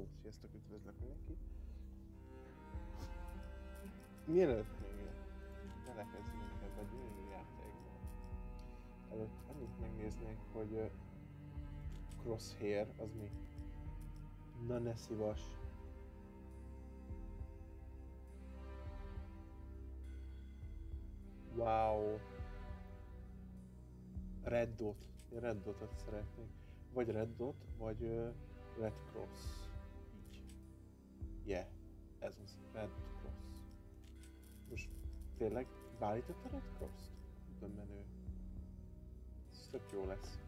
Hello, sziasztok, üdvözlök mindenkit! Mielőtt még belekezdünk ebbe a gyönyörű játékba, előtt annyit megnéznék, hogy Crosshair az mi? Na ne szívas! Wow! Red Dot. Red Dotot szeretnék. Vagy Red Dot, vagy Red Cross. Yeah. Ez az. Red Cross. Most tényleg beállított a Red Cross-t? Nem menő. Ez tök jó lesz.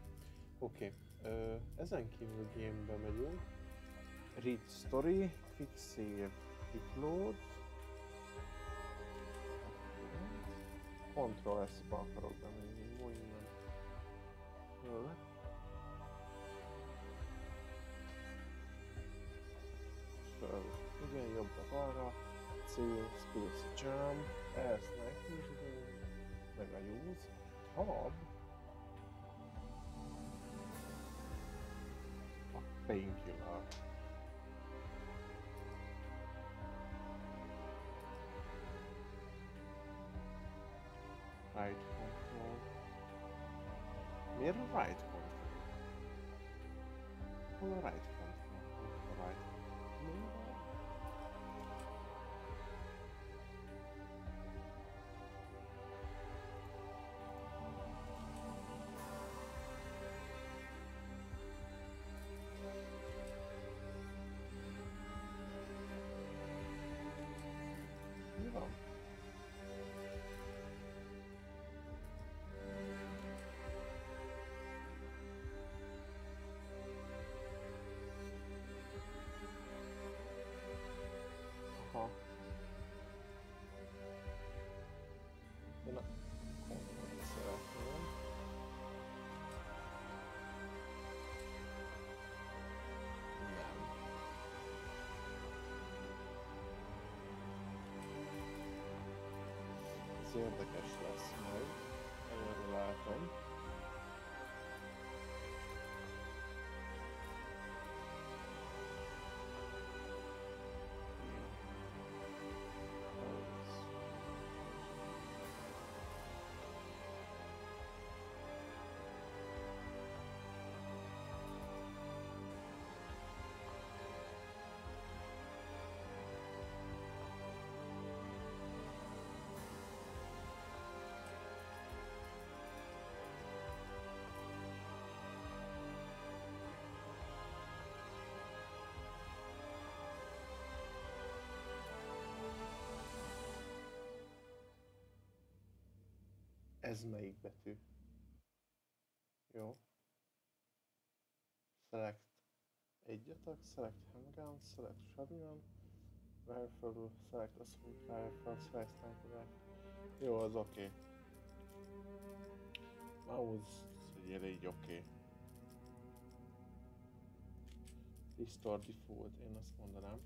Oké. Okay. ezen kívül game-be megyünk. Read story, quick save, quick load. Control S-be akarok bemenni. Movement. Jól lett. Igen, jobbra balra. C, space jump, ez meghúzunk, meg a use, tab. A painkiller. Right control. Miért right control? Hol a right Ez érdekes lesz majd. Előre látom. Ez melyik betű? Jó. Select egy attack, select handgun, select shotgun, rifle, select assault rifle, select sniper rifle. Jó, az oké. Okay. Mouse, egyre így oké. Okay. Restore default, én azt mondanám.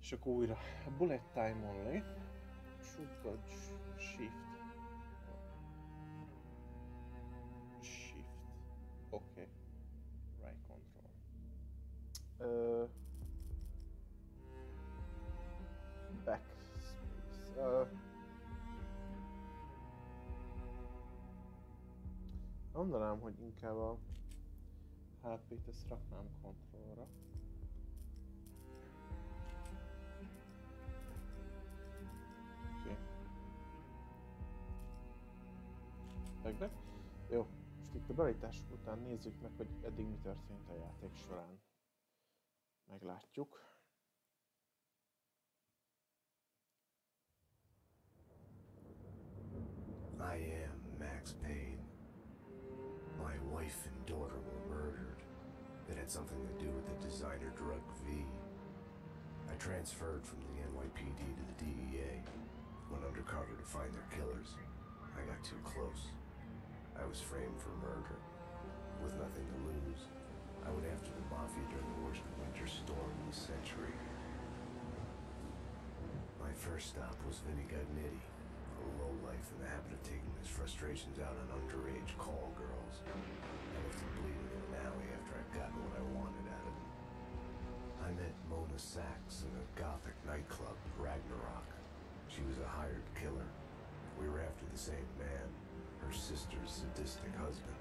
És akkor újra. Bullet time only. Shoot dodge shift. Shift. Okay. Right control. Uh, backspace. Uh, mondanám, hogy inkább a HP-t ezt raknám kontrollra. Megbe? Jó, most itt a beállítások után nézzük meg, hogy eddig mi történt a játék során. Meglátjuk. I am Max Payne. My wife and daughter were murdered. It had something to do with the designer drug V. I transferred from the NYPD to the DEA. Went undercover to find their killers. I got too close. I was framed for murder. With nothing to lose, I went after the Mafia during the worst winter storm in the century. My first stop was Vinnie Gognitti, a lowlife in the habit of taking his frustrations out on underage call girls. I left him bleeding in an alley after I'd gotten what I wanted out of him. I met Mona Sachs in a gothic nightclub, Ragnarok. She was a hired killer. We were after the same man her sister's sadistic husband.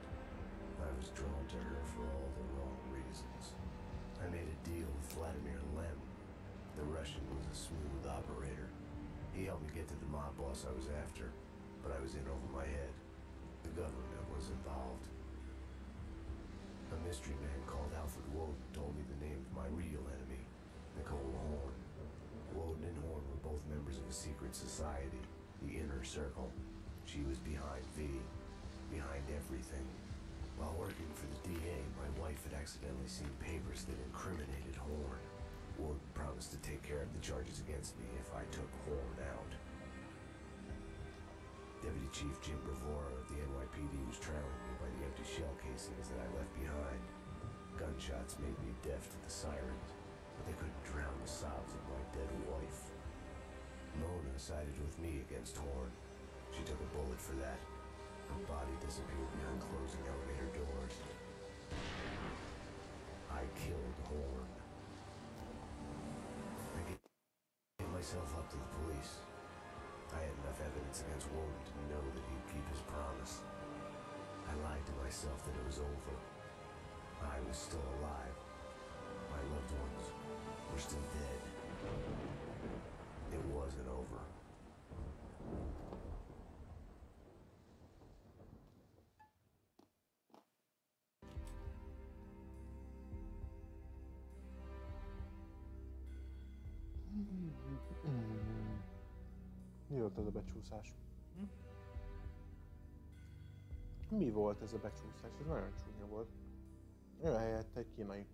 I was drawn to her for all the wrong reasons. I made a deal with Vladimir Lem. The Russian was a smooth operator. He helped me get to the mob boss I was after, but I was in over my head. The government was involved. A mystery man called Alfred Woden told me the name of my real enemy, Nicole Horn. Woden and Horn were both members of a secret society, the Inner Circle. She was behind V, behind everything. While working for the DA, my wife had accidentally seen papers that incriminated Horn. Woden promised to take care of the charges against me if I took Horn out. Deputy Chief Jim Bravura of the NYPD was trailing me by the empty shell casings that I left behind. Gunshots made me deaf to the sirens, but they couldn't drown the sobs of my dead wife. Mona sided with me against Horn. She took a bullet for that. Her body disappeared behind closing elevator doors. I killed Horn. I gave myself up to the police. I had enough evidence against Woden to know that he'd keep his promise. I lied to myself that it was over. I was still alive. My loved ones were still dead. It wasn't over. Volt az a becsúszás? Mi volt ez a becsúszás? Ez nagyon csúnya volt. Olyan helyett egy kínai.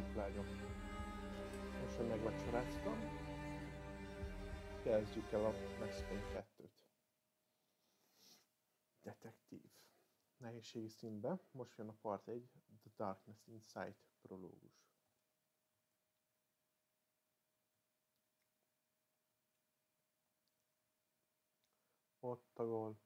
Fiúk, lányok. Most, hogy megvacsoráztam, kezdjük el a Max Payne 2-t. Detektív. Nehézségi színben. Most jön a part 1, The Darkness Inside prológus. Ott a gól.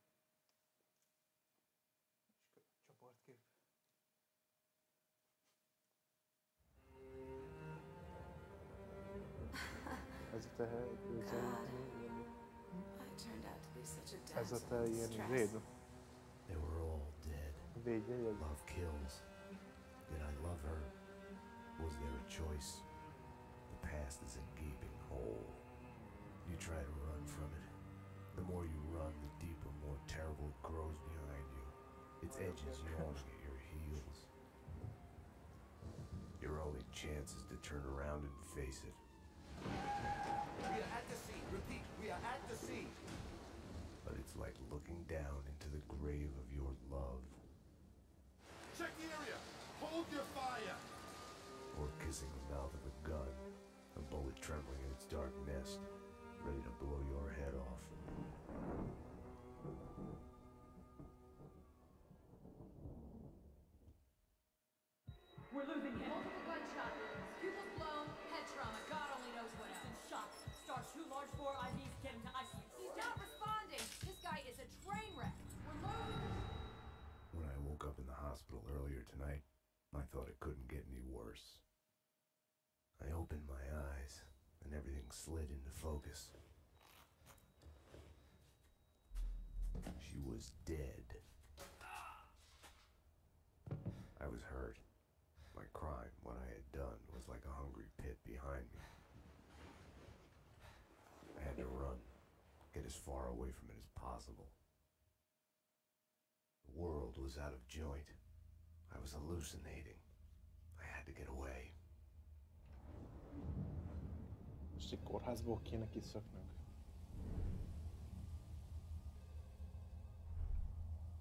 Down into the grave of your love, Check the area. Hold your fire. or kissing the mouth of a gun, a bullet trembling in its dark nest, ready to blow your head off. Tonight, I thought it couldn't get any worse. I opened my eyes, and everything slid into focus. She was dead. I was hurt. My crime, what I had done, was like a hungry pit behind me. I had to run, get as far away from it as possible. The world was out of joint. I was hallucinating. I had to get away. Most egy kórházból kéne kiszöknünk.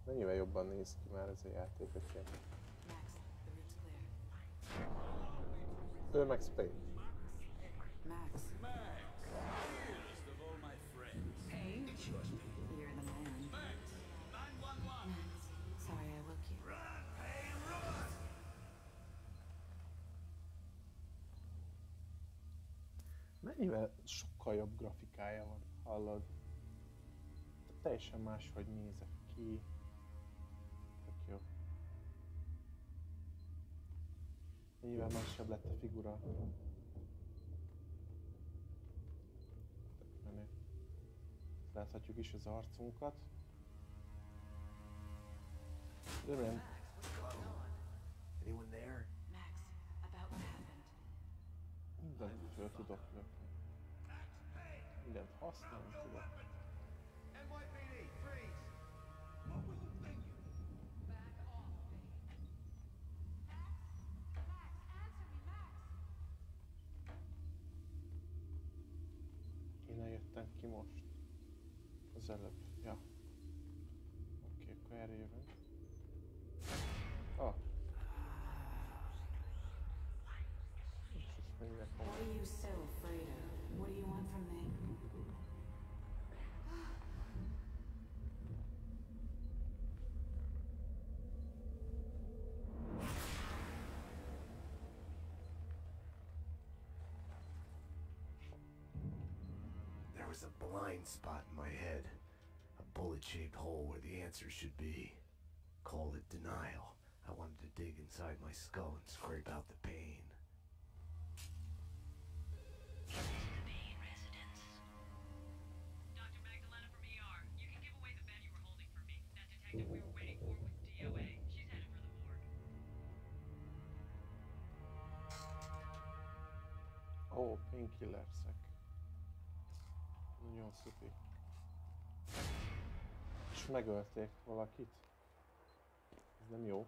Mennyivel jobban néz ki már ez a játék, hogyha route's clear. ő meg Spade. Max, Max, Mennyivel sokkal jobb grafikája van, hallod? Teljesen máshogy nézek ki. Tök jó. Mennyivel másabb lett a figura. Tök menő. Láthatjuk is az arcunkat. Remélem, Anyone there? Max, about what happened. mindent föl tudok lökni. Mindent használni tudok. Innen jöttem ki most. Az előbb. Ja. Oké, akkor erre jövünk. Was a blind spot in my head. A bullet shaped hole where the answer should be. Call it denial. I wanted to dig inside my skull and scrape out the pain. Megölték valakit. Ez nem jó.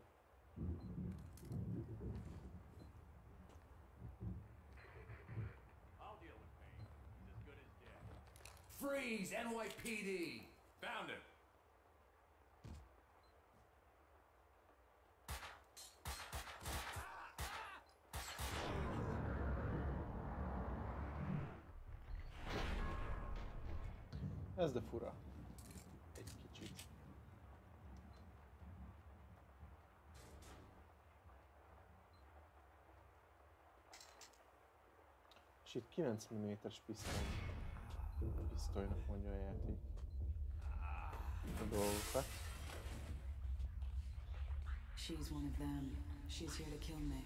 I'll deal with Payne. He's as good as dead. Freeze, NYPD! Found him. Ez de fura. És itt 9 mm-es pisztoly. Pisztolynak mondja a játék. A dolgokat. She's one of them. She's here to kill me.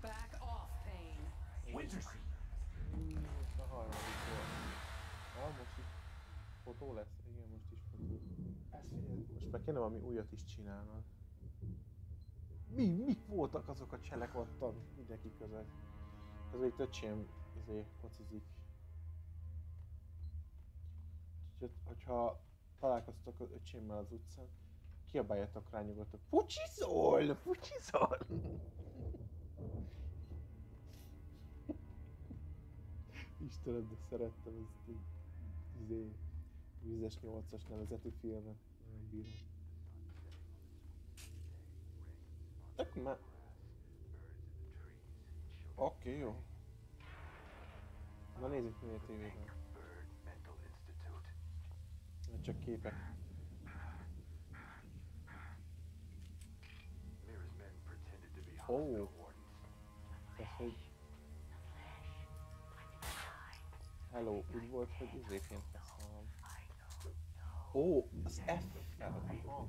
Back off, Payne. Winterson! A harmadik volt. Ah, most is fotó lesz? Igen, most is fotó. Most meg kéne valami újat is csinálnod. Mi, mik voltak azok a cselek ottan mindenki között? Közben itt öcsém izé, focizik. Úgyhogy, hogyha találkoztok az öcsémmel az utcán, kiabáljatok rá nyugodtan. Fucsizol! Fucsizol! Istenem, de szerettem ezt így, izé, Vízes 8-as nevezetű filmet. Nagyon bírom. Tök me... Oké, okay, jó. Nézzük mi a tévében. Csak képek. Oh. Hogy... Hello, úgy volt, hogy izéként. Ó, az F-fel. Aha.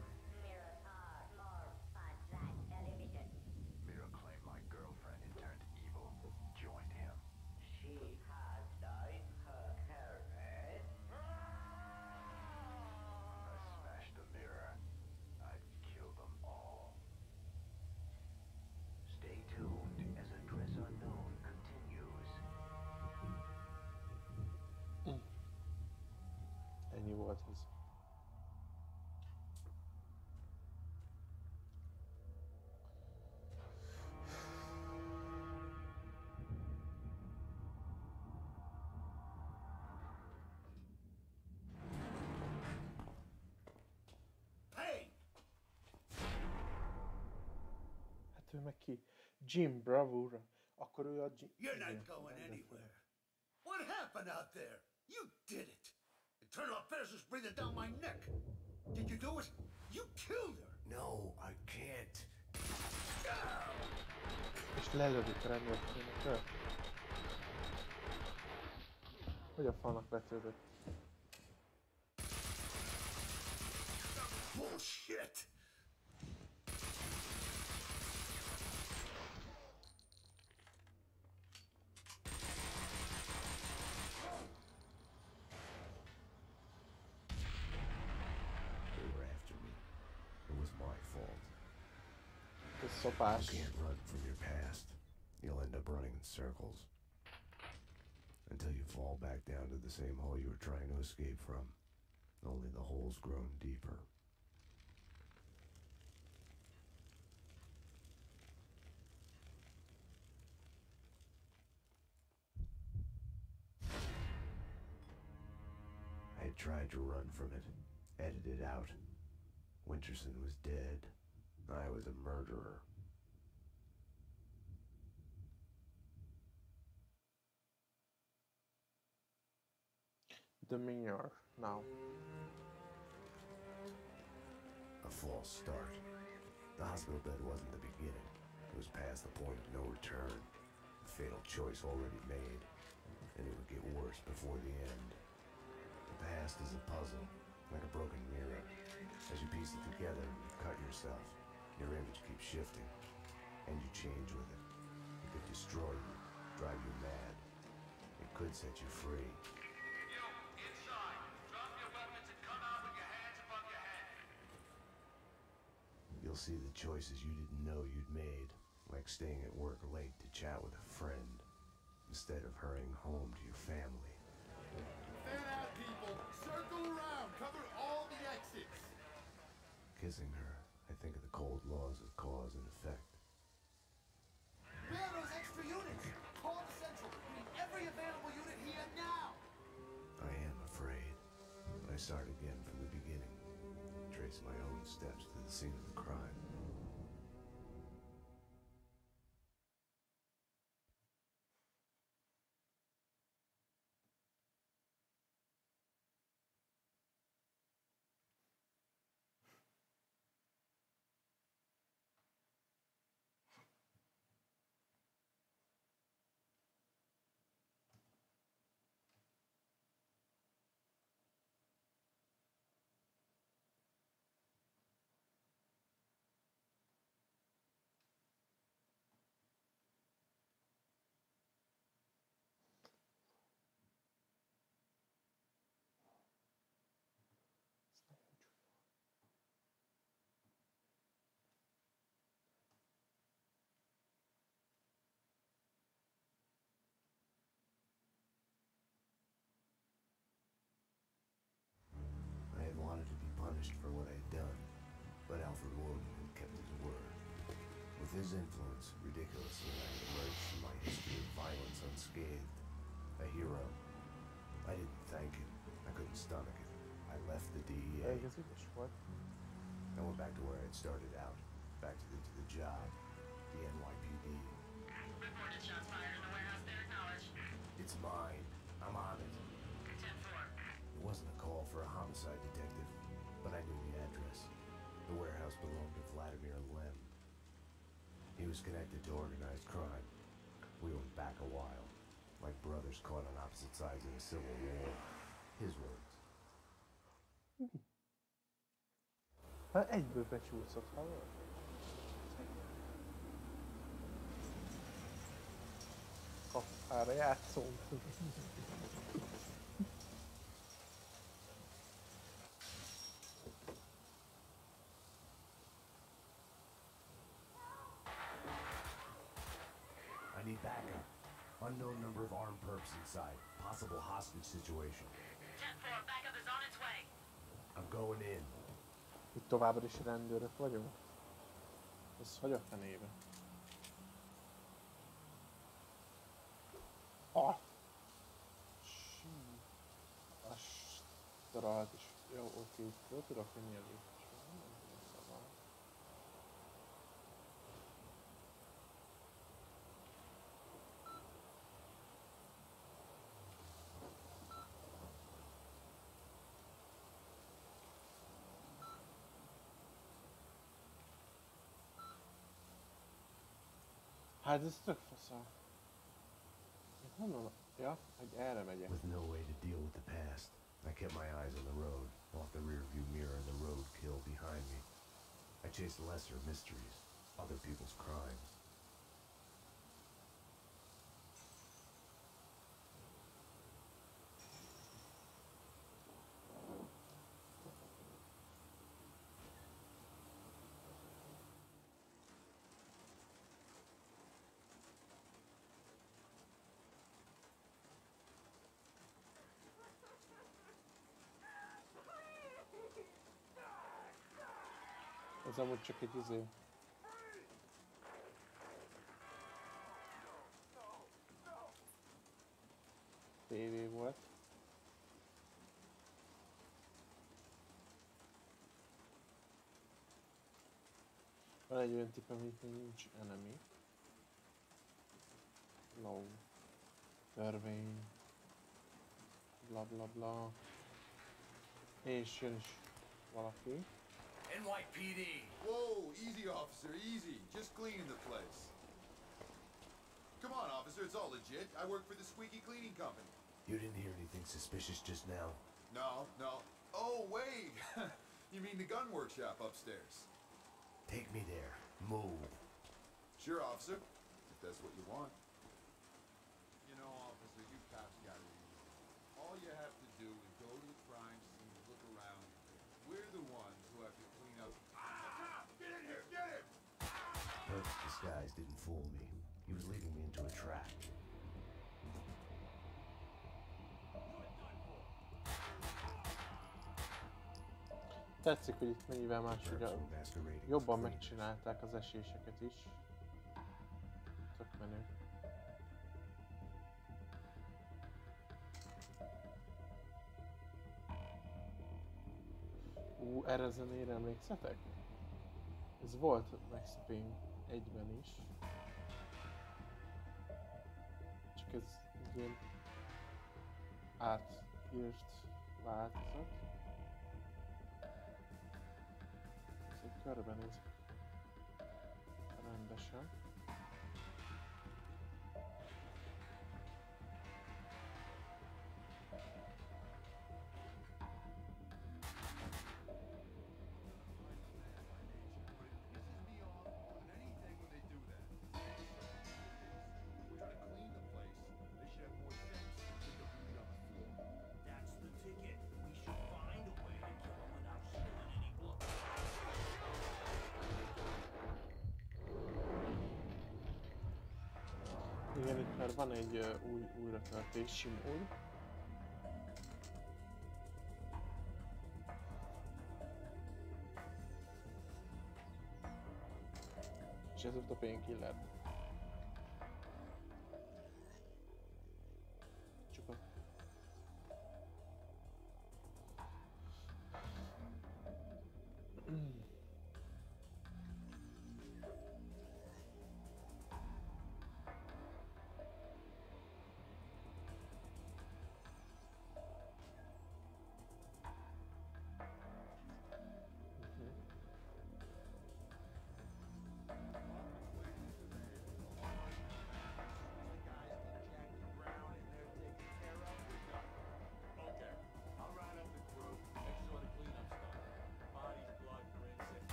Ő meg ki? Jim Bravura. Akkor ő a Jim... You're not going anywhere. What happened out there? You did it. Eternal affairs was breathing down my neck. Did you do it? You killed her. No, I can't. És lelövik a rendőrfőnököt. Hogy a falnak vetődött? Bullshit. Ez szopás. You can't run from your past. You'll end up running in circles. Until you fall back down to the same hole you were trying to escape from. Only the hole's grown deeper. I had tried to run from it, edited out. Winterson was dead. I was a murderer. The Minor. Now. A false start. The hospital bed wasn't the beginning. It was past the point of no return. A fatal choice already made. And it would get worse before the end. The past is a puzzle, like a broken mirror. As you piece it together, you cut yourself. Your image keeps shifting. And you change with it. It could destroy you, drive you mad. It could set you free. You'll see the choices you didn't know you'd made, like staying at work late to chat with a friend, instead of hurrying home to your family. Fan out, people. Circle around. Cover all the exits. Kissing her, I think of the cold laws of cause and effect. Where are those extra units? Call the central. We need every available unit here now. I am afraid, I start again from the beginning, trace my own steps scene of the crime. Influence, ridiculously, I emerged from my history of violence unscathed. A hero. I didn't thank him. I couldn't stomach it. I left the DEA. Ügyes volt. I went back to where I had started out. Back to the, to the job. Was connected to organized crime. We went back a while, like brothers caught on opposite sides of the Civil War. His words. Hát egyből becsúszott, hallod? Kapára játszunk. I perps inside. Possible hostage situation. 10-4, backup is on its way. I'm going in. Itt továbbra is rendőrök vagyunk? Ez hogy a fenébe? Ah! Sí. Azt rohadt is. Jó, oké, föl tudok vinni a Hát ez tök faszal. Én Honnan? Ja, hogy erre megyek. With no way to deal with the past, I kept my eyes on the road, off the rearview mirror and the road roadkill behind me. I chased lesser mysteries, other people's crimes. Ez amúgy csak egy izé. TV volt. Van egy olyan tippem, hogy nincs enemy. Low. Törvény. Bla bla bla. És jön is valaki. NYPD. Whoa, easy, officer, easy. Just cleaning the place. Come on, officer, it's all legit. I work for the Squeaky Cleaning Company. You didn't hear anything suspicious just now? No, no. Oh, wait. you mean the gun workshop upstairs? Take me there. Move. Sure, officer. If that's what you want. Fool me. He was leading me into a trap. Tetszik, hogy itt mennyivel más, ugye jobban megcsinálták az eséseket is. Tök menő. Ú, erre a zenére emlékszetek? Ez volt Max Payne egyben is. Ez egy ilyen átírt változat. Ez egy körbenézek rendesen. Igen, itt már van egy uh, új újratöltési mód. És ez a painkiller.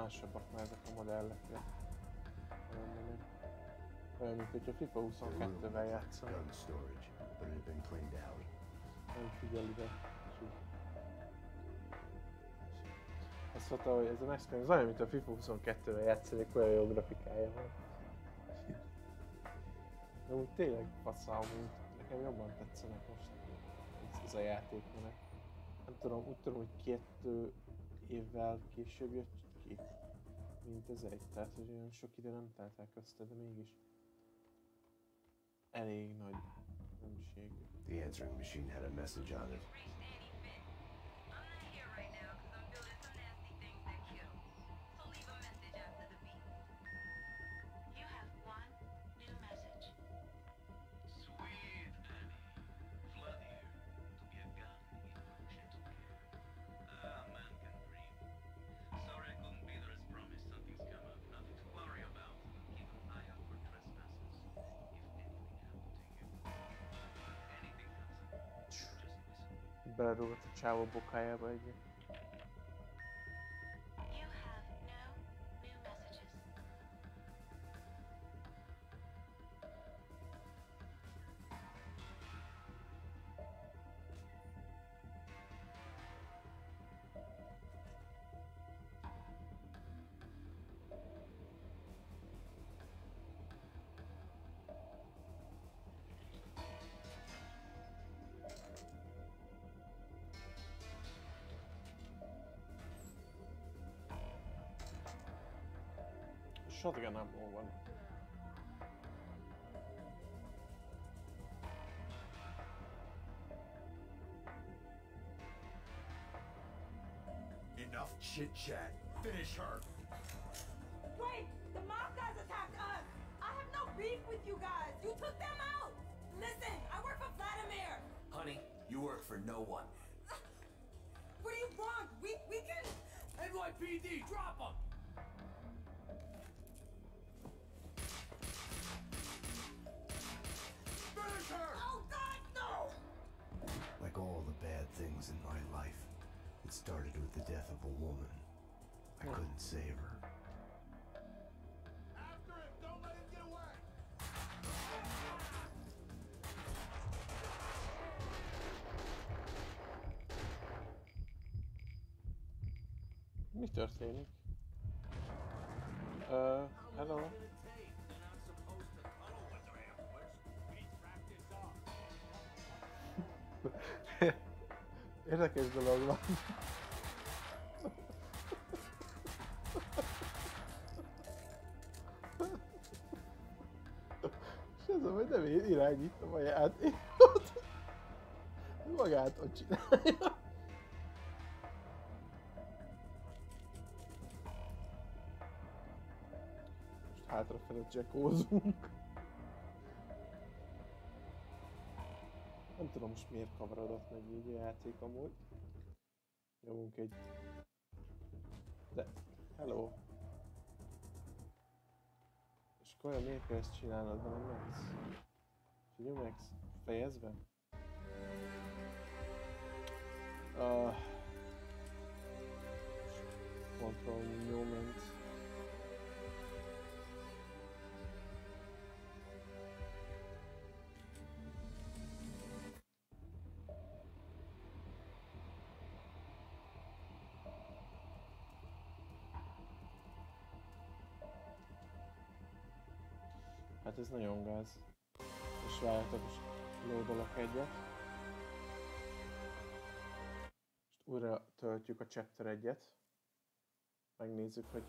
Másabbak már ezek a modellek. Olyan mint a FIFA The room 22-vel looked játszom. like gun storage, but it had been cleaned out. Nem figyel ide. Azt mondta, hogy ez a Payne, ez olyan, mint a FIFA 22-vel játszanék, olyan jó grafikája van. De úgy tényleg faszál, mint nekem jobban tetszenek most ez, ez a játékmenet. Nem tudom, úgy tudom, hogy kettő évvel később jött ki, mint ez egy. Tehát, hogy olyan sok idő nem telt el közte, de mégis elég nagy különbség. The answering machine had a message on it. ज़रूरत है चाहे वो book है Shotgun ammo van. Enough chit chat. Finish her. Wait! The mob guys attacked us! I have no beef with you guys! You took them out! Listen, I work for Vladimir! Honey, you work for no one. What do you want? We we can NYPD, drop him! Started with the death of a woman. I couldn't save her. After him! Don't let him get away! Mi történik? Uh, hello? Érdekes dolog van. És ez a, hogy nem én irányítom a játékot. Magától csinálja. Most hátrafele csekózunk. Nem tudom most miért kavarodott meg így a játék amúgy. Nyomunk egy... De... Hello! És akkor miért kell ezt csinálnod, nem Max? Figyelj Max, fejezd? Uh, control moment. Hát ez nagyon gáz. És várjátok, most lódolok egyet. Most újra töltjük a chapter egyet. Megnézzük, hogy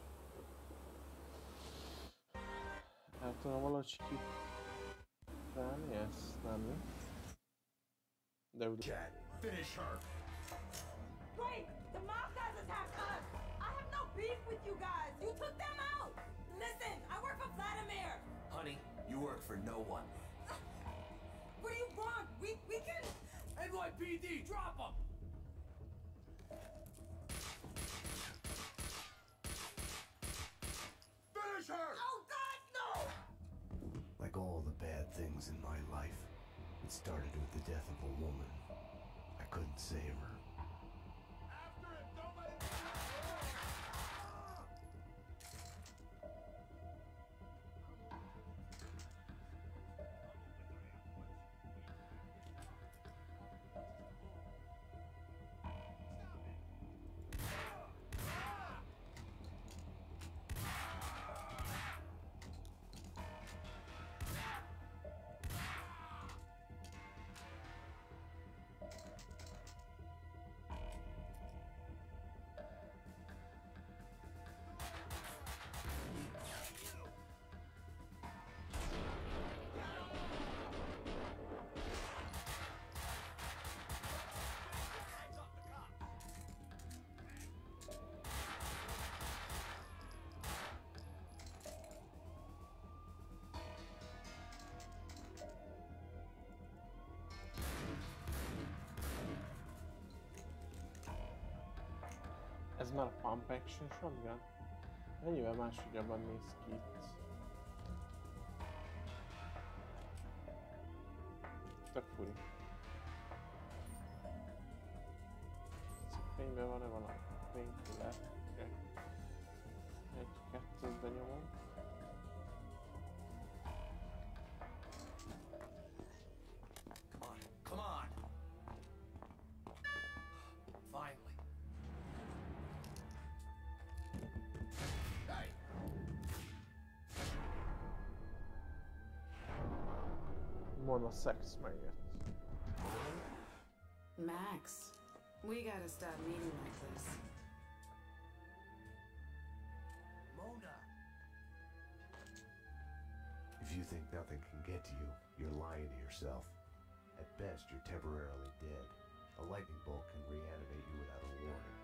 el tudom valahogy kifelni ezt, nem mi? De úgy Cat, finish her! Wait! The mob guys attacked us! I have no beef with you guys! You took them out! Listen, I work for Vladimir! Honey, you work for no one. What do you want? We we can NYPD, drop him! Finish her! Oh god, no! Like all the bad things in my life, it started with the death of a woman. I couldn't save her. Ez már a Pump Action Shotgun? Mennyivel máshogyabban néz ki itt? Tök furi. 1 sex möjligt. Max, we gotta stop meeting like this. Mona! If you think nothing can get to you, you're lying to yourself. At best, you're temporarily dead. A lightning bolt can reanimate you without a warning.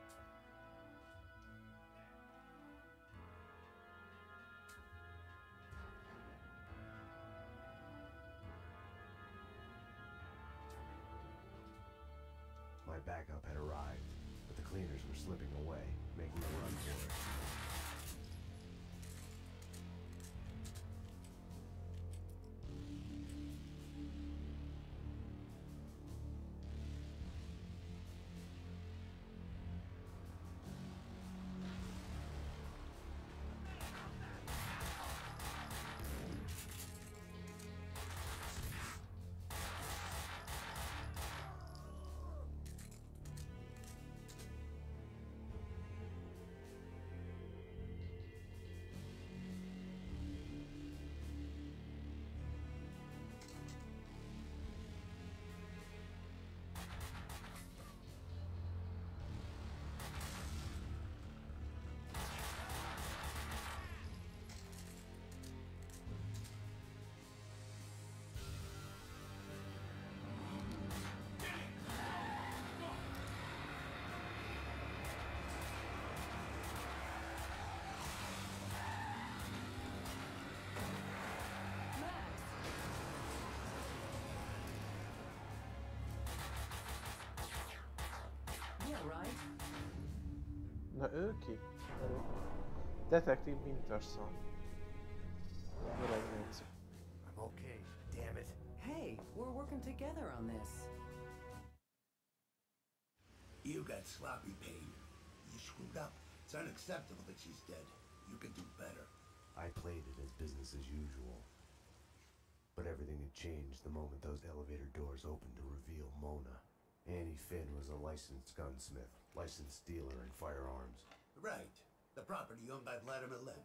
Cleaners were slipping away, making a run for it. Na ő ki? Ő. Detektív Winterson. Öreg négy. I'm okay, damn it. Hey, we're working together on this. You got sloppy Payne. You screwed up. It's unacceptable that she's dead. You can do better. I played it as business as usual. But everything had changed the moment those elevator doors opened to reveal Mona. Annie Finn was a licensed gunsmith, licensed dealer in firearms. Right. The property owned by Vladimir Lem.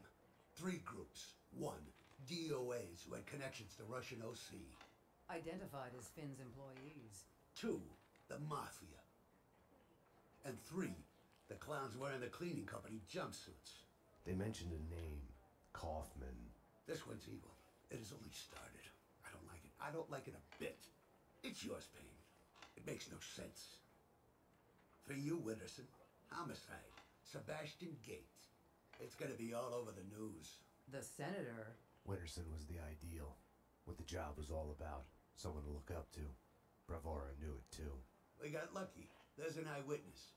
Three groups. One, DOAs who had connections to Russian OC. Identified as Finn's employees. Two, the Mafia. And three, the clowns wearing the cleaning company jumpsuits. They mentioned a name, Kaufman. This one's evil. It has only started. I don't like it. I don't like it a bit. It's yours, Payne. It makes no sense. For you, Winterson, homicide. Sebastian Gates. It's gonna be all over the news. The senator. Winterson was the ideal. What the job was all about. Someone to look up to. Bravura knew it too. We got lucky. There's an eyewitness.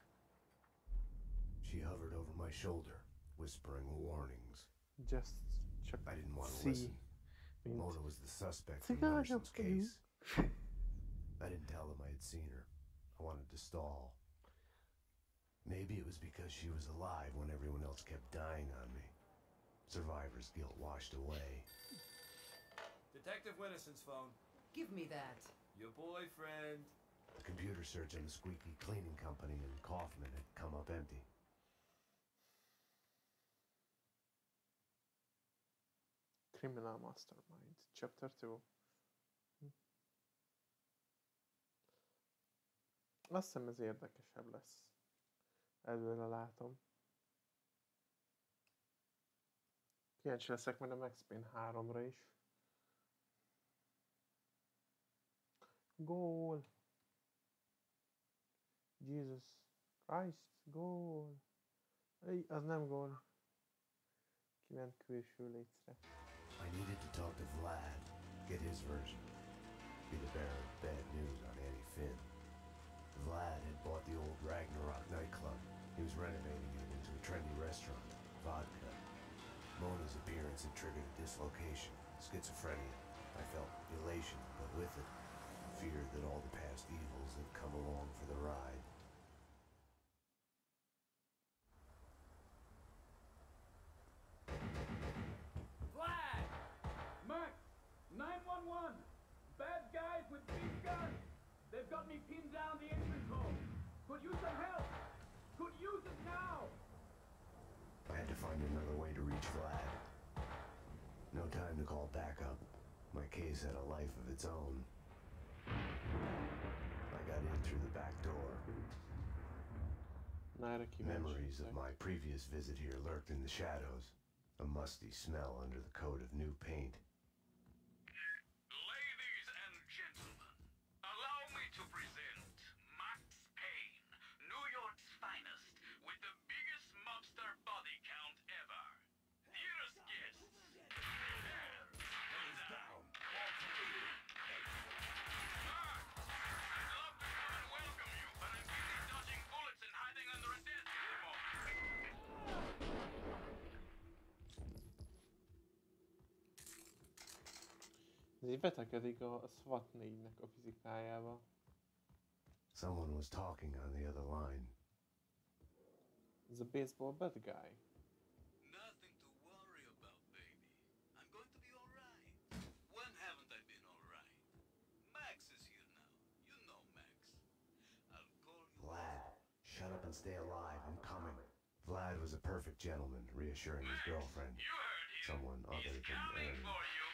She hovered over my shoulder, whispering warnings. Just csak I didn't want to see. listen. mint Mona was the suspect in Cigányok Winterson's case. I didn't tell them I had seen her. I wanted to stall. Maybe it was because she was alive when everyone else kept dying on me. Survivor's guilt washed away. Detective Winterson's phone. Give me that. Your boyfriend. The computer search on the squeaky cleaning company in Kaufman had come up empty. Criminal Mastermind. Chapter 2. Azt hiszem ez érdekesebb lesz. Előre látom. Kíváncsi leszek majd a Max Payne 3-ra is. Gól! Jesus Christ, gól! Ej, az nem gól. Kiment külső lécre. I needed to talk to Vlad, get his version. Be the bearer of bad news on Annie Finn. Vlad had bought the old Ragnarok nightclub. He was renovating it into a trendy restaurant, Vodka. Mona's appearance had triggered a dislocation, schizophrenia. I felt elation, but with it, fear that all the past evils had come along for the ride. I had to find another way to reach Vlad. No time to call backup. My case had a life of its own. I got in through the back door. Na erre kíváncsi Memories of my previous visit here lurked in the shadows. A musty smell under the coat of new paint. Ez így vetekedik a a SWAT 4-nek a fizikájába. Someone was talking on the other line. Ez a baseball bad guy. Nothing to worry about, baby. I'm going to be alright. When haven't I been alright? Max is here now. You know Max. I'll call you. Vlad, shut up and stay alive. I'm coming. Vlad was a perfect gentleman, reassuring his girlfriend. You heard him. Someone other He's than coming Erin. for you.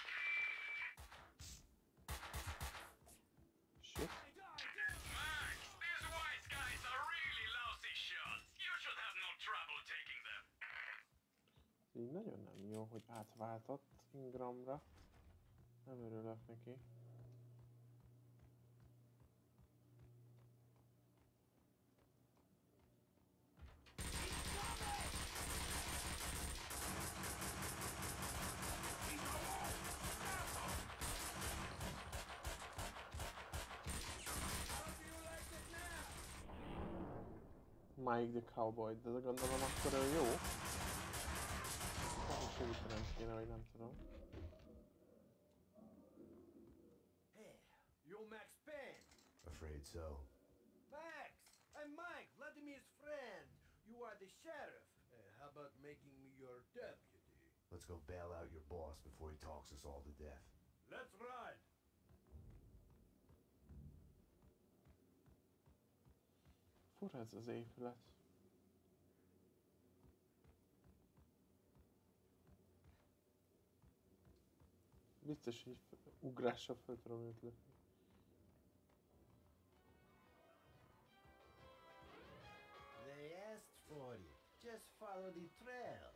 Így nagyon nem jó, hogy átváltott Ingramra. Nem örülök neki. Mike the Cowboy, de gondolom akkor ő jó. Talán segítenem kéne, vagy nem tudom. Hey, you're Max Payne. Afraid so. Max, I'm Mike, Vladimir's friend. You are the sheriff. Uh, how about making me your deputy? Let's go bail out your boss before he talks us all to death. Let's ride. Fura ez az épület. Biztos, hogy f- ugrással fel tudom őt lökni. They asked for it. Just follow the trail.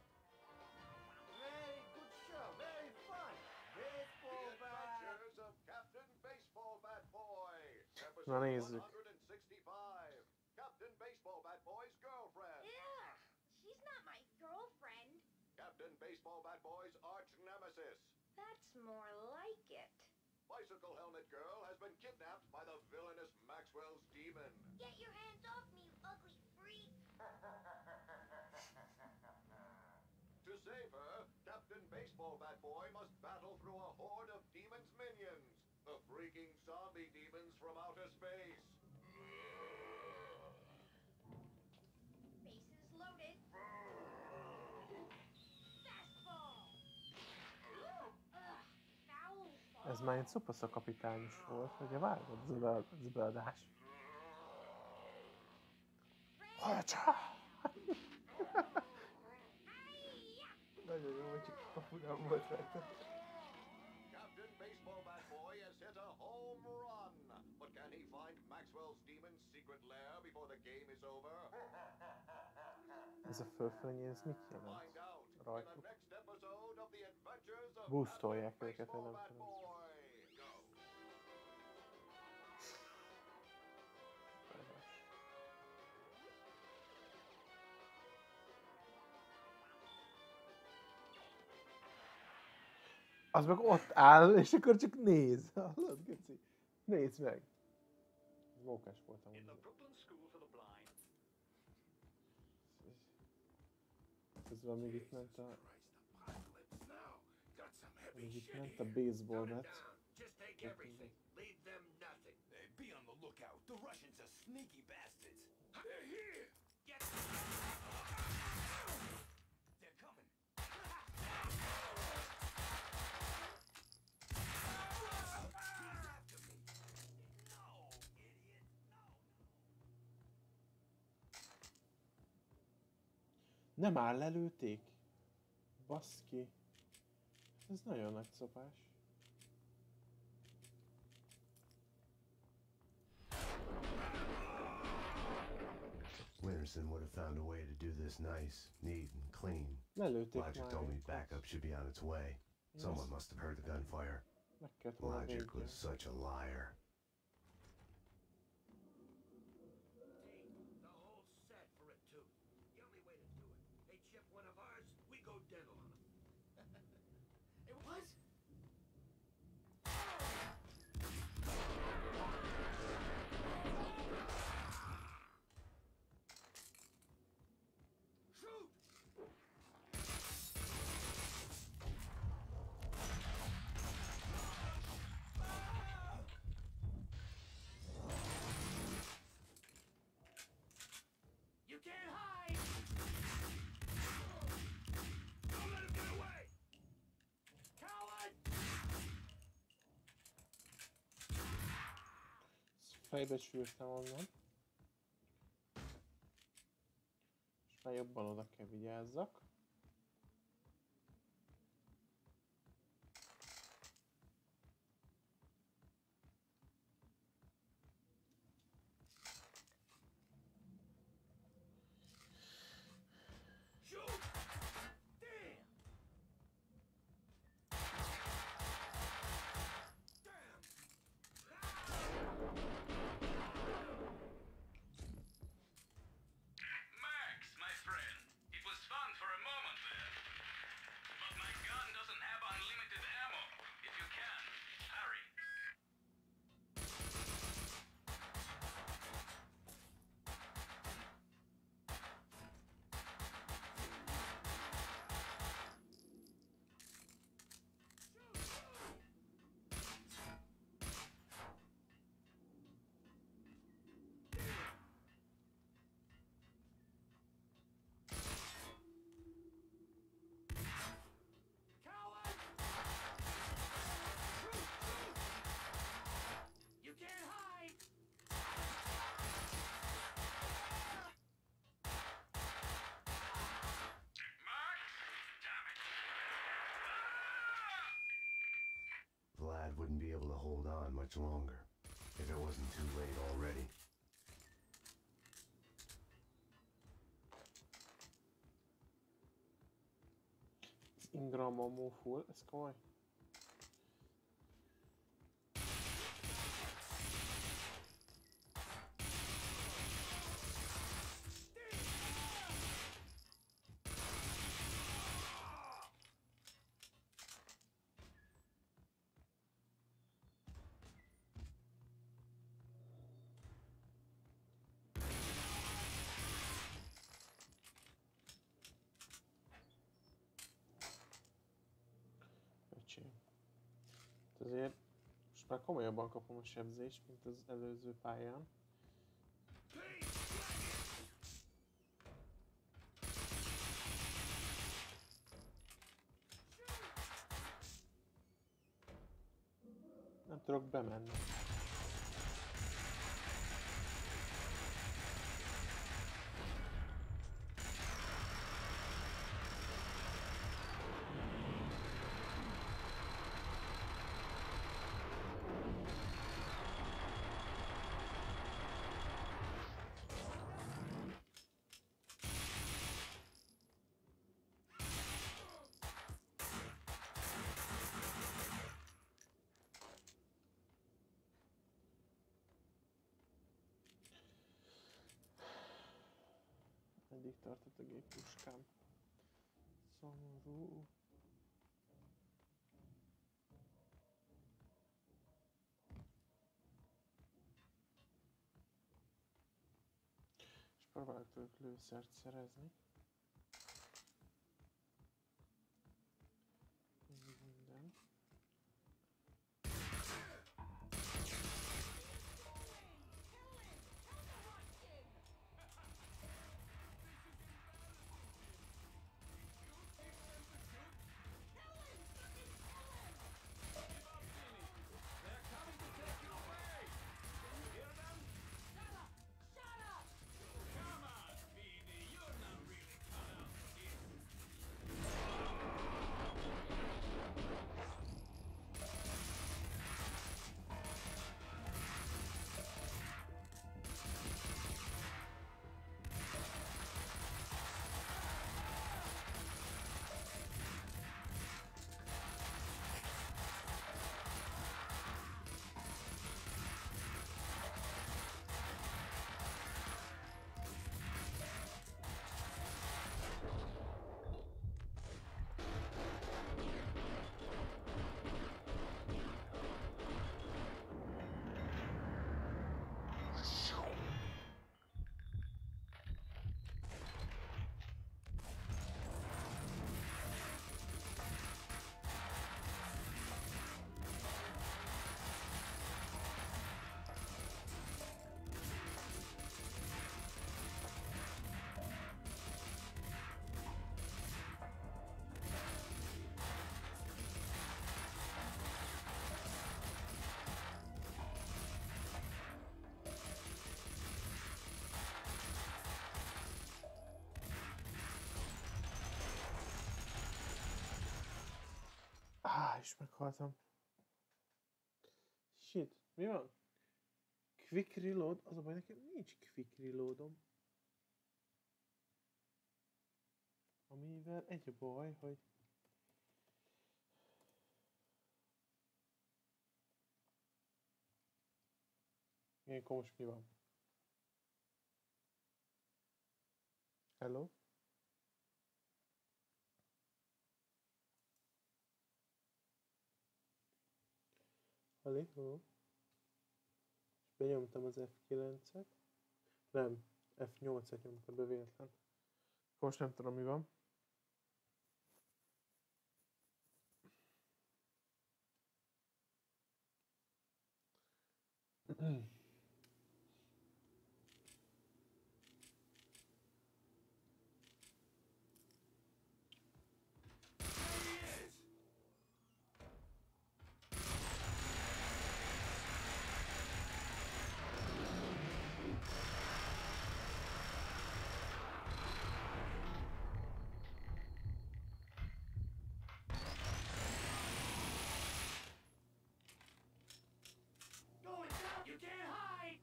Very good show. Very fun. Baseball The bat. Adventures of Captain Baseball Bat Boy. Episode Na nézzük. 165. Captain Baseball Bat Boy's girlfriend. Ugh, she's not my girlfriend. Captain Baseball Bat Boy's arch nemesis. That's more like it. Bicycle Helmet Girl has been kidnapped by the villainous Maxwell's demon. Get your hands off me, you ugly freak! To save her, Captain Baseball Bat Boy must battle through a horde of demons' minions. The freaking zombie demons from outer space. Már egy szupasza kapitányos volt, ugye vágod zöld, zöldás. Hajcsá! Nagyon jó, hogy csak kapu nem volt rajta. Captain Baseball Bat Boy has hit a home run. But can he find Maxwell's demon's secret lair before the game is over? Ez a fölfölnyi, ez mit jelent? Rajtuk. Boostolják őket, én nem tudom. az meg ott áll, és akkor csak néz. Nézd meg. Mókás voltam. Közben még itt ment a... Még itt ment a baseball net. Be on the lookout. The Russians are sneaky bastards. They're here. Get. Nem áll, lelőték? Baszki. Ez nagyon nagy szopás. Winterson would have found a way to do this nice, neat, and clean. Logic told me backup should be on its way. Someone must have heard the gunfire. Logic was such a liar. Fejbe sűrtem onnan. És már jobban oda kell vigyázzak. Vlad wouldn't be able to hold on much longer if it wasn't too late already. Ingram ammo full, ez most már komolyabban kapom a sebzést, mint az előző pályán. Nem tudok bemenni. Eddig tartott a géppuskám. Szomorú. És próbálok tőlük lőszert szerezni. És meghaltam. Shit, mi van? Quick reload? Az a baj, nekem nincs quick reloadom. Amivel egy a baj, hogy... Igen, akkor most mi van? Hello? Hallo? És benyomtam az F9-et. Nem, F8-et nyomtam be véletlen. Most nem tudom mi van. Going down! You can't hide!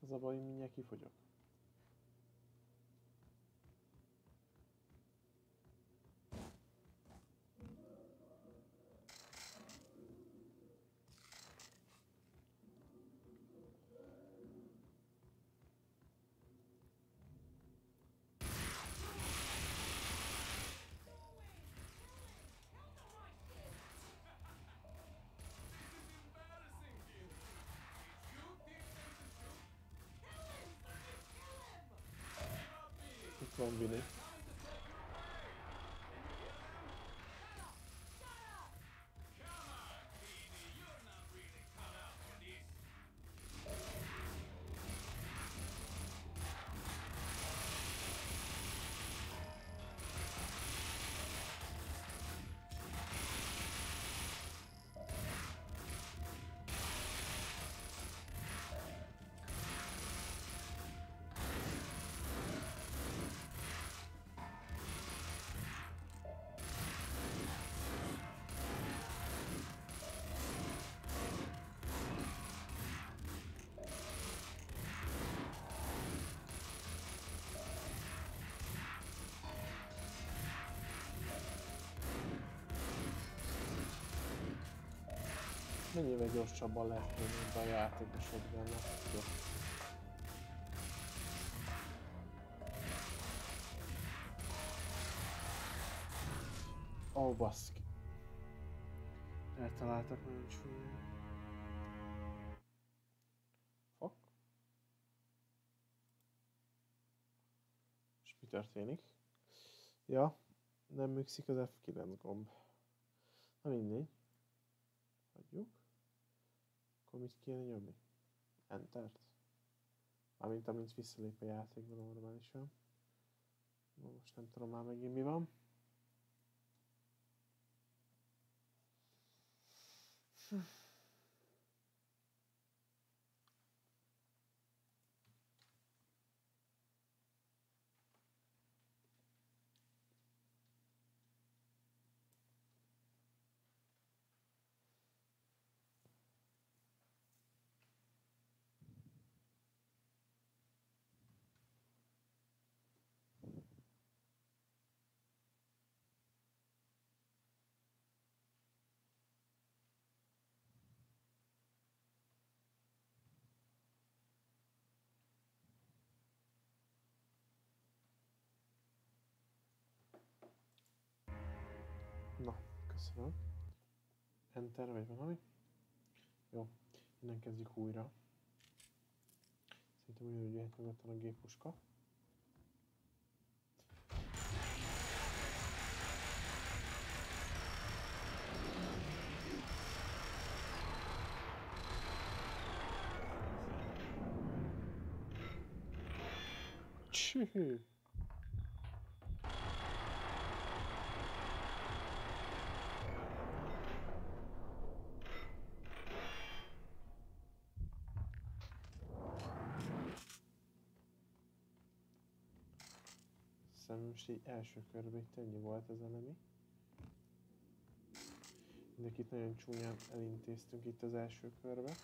És az a baj, mindjárt kifogyok. Angoulême. Mennyivel gyorsabban lehet ebbe a shotgunnal? Jó. Ó, oh, baszki. Eltaláltak nagyon csúnyán. Fak. És mi történik? Ja, nem működik az F9 gomb. Na mindegy. Hagyjuk. Akkor mit kéne nyomni? Entert? Mármint amint visszalép a játékba normálisan. Na, most nem tudom már megint mi van. Hm. Na, köszönöm. Enter vagy valami. Jó, innen kezdjük újra. Szerintem úgy, hogy jöhet nyugodtan a géppuska. Csühű! Hiszem, most így első körben itt ennyi volt az enemi. Mindenkit nagyon csúnyán elintéztünk itt az első körbe.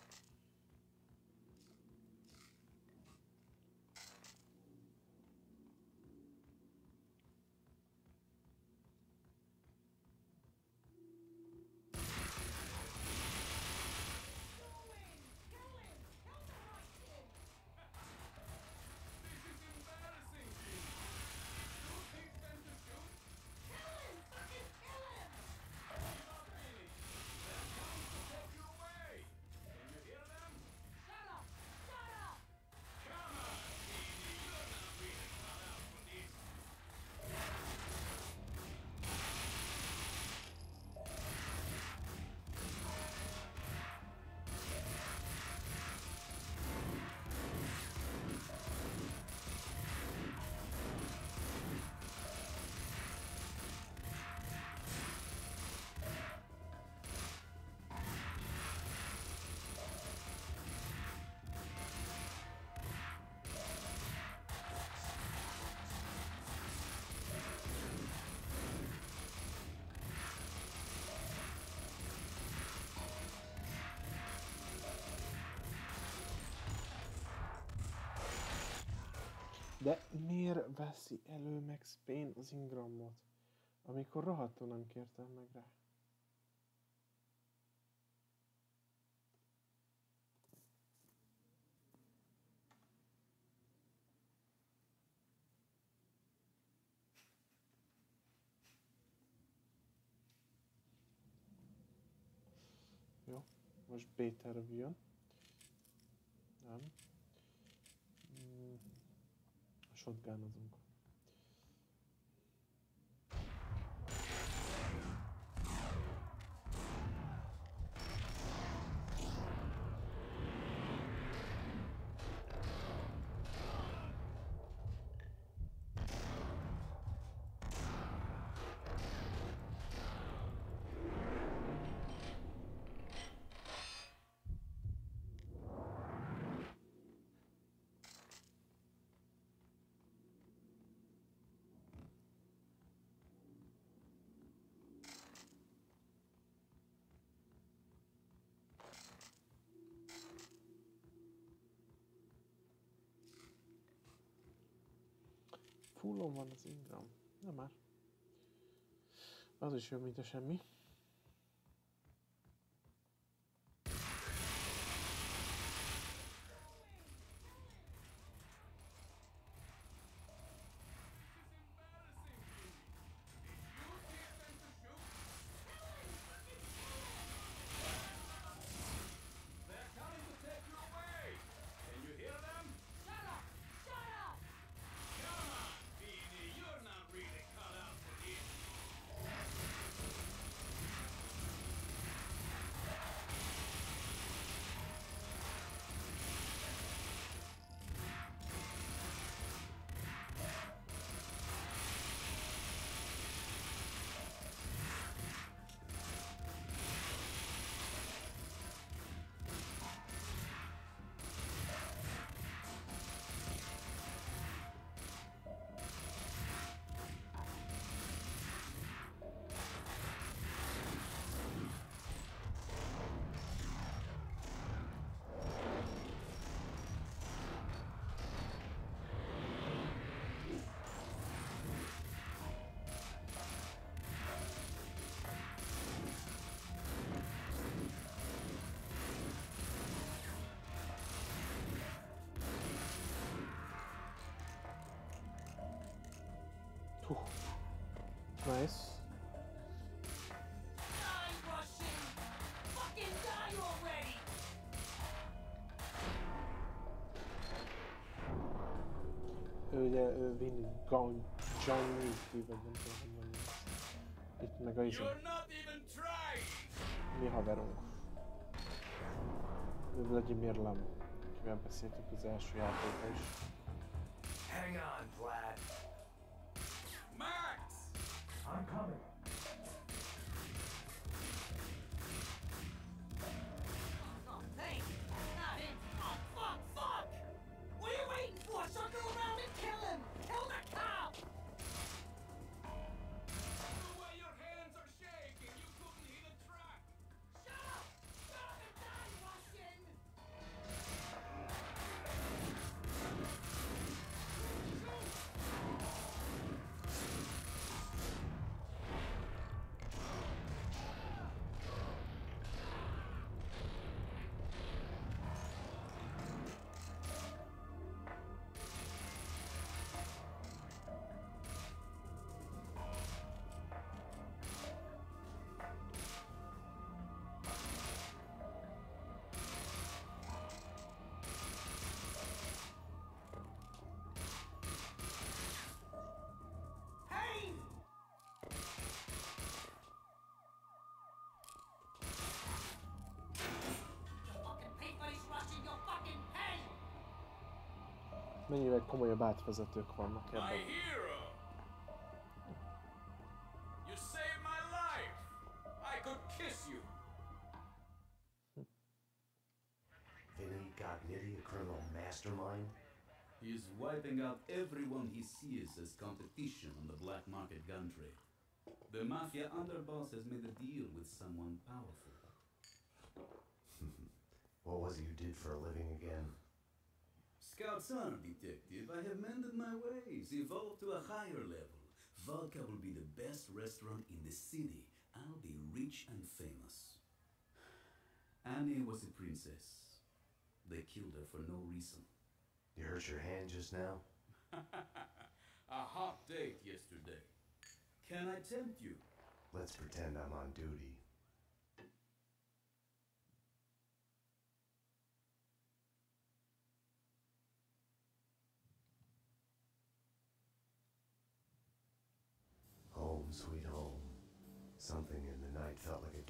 De miért veszi elő Max Payne az Ingramot, amikor rohadtul nem kértem meg rá? Jó, most B-terv jön. Nem. Shotgunozunk. Fullon van az Ingram. Nem már. Az is jobb, mint a semmi. Hú. Nice. Die, Russian! Fucking die already! Ő ugye ő Vin Gon John Wiki, vagy nem tudom, hogy. Itt meg a trying! mi haverunk. Ő Vladimir Lam, akivel beszéltük az első játéka is. Hang on, Vlad. Mennyire komolyabb átvezetők vannak My ebben. hero! You saved my life! I could kiss you! Vinnie Gognitti, a criminal mastermind? He's wiping out everyone he sees as competition on the black market gun trade. The mafia underboss has made a deal with someone powerful. What was it you did for a living again? Scouts are, detective. I have mended my ways, evolved to a higher level. Vodka will be the best restaurant in the city. I'll be rich and famous. Annie was a princess. They killed her for no reason. You hurt your hand just now? a hot date yesterday. Can I tempt you? Let's pretend I'm on duty.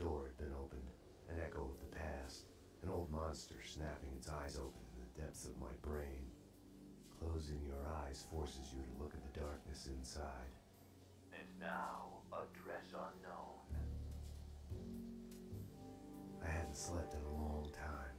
Door had been opened, an echo of the past, an old monster snapping its eyes open in the depths of my brain. Closing your eyes forces you to look at the darkness inside. And now, address unknown. I hadn't slept in a long time.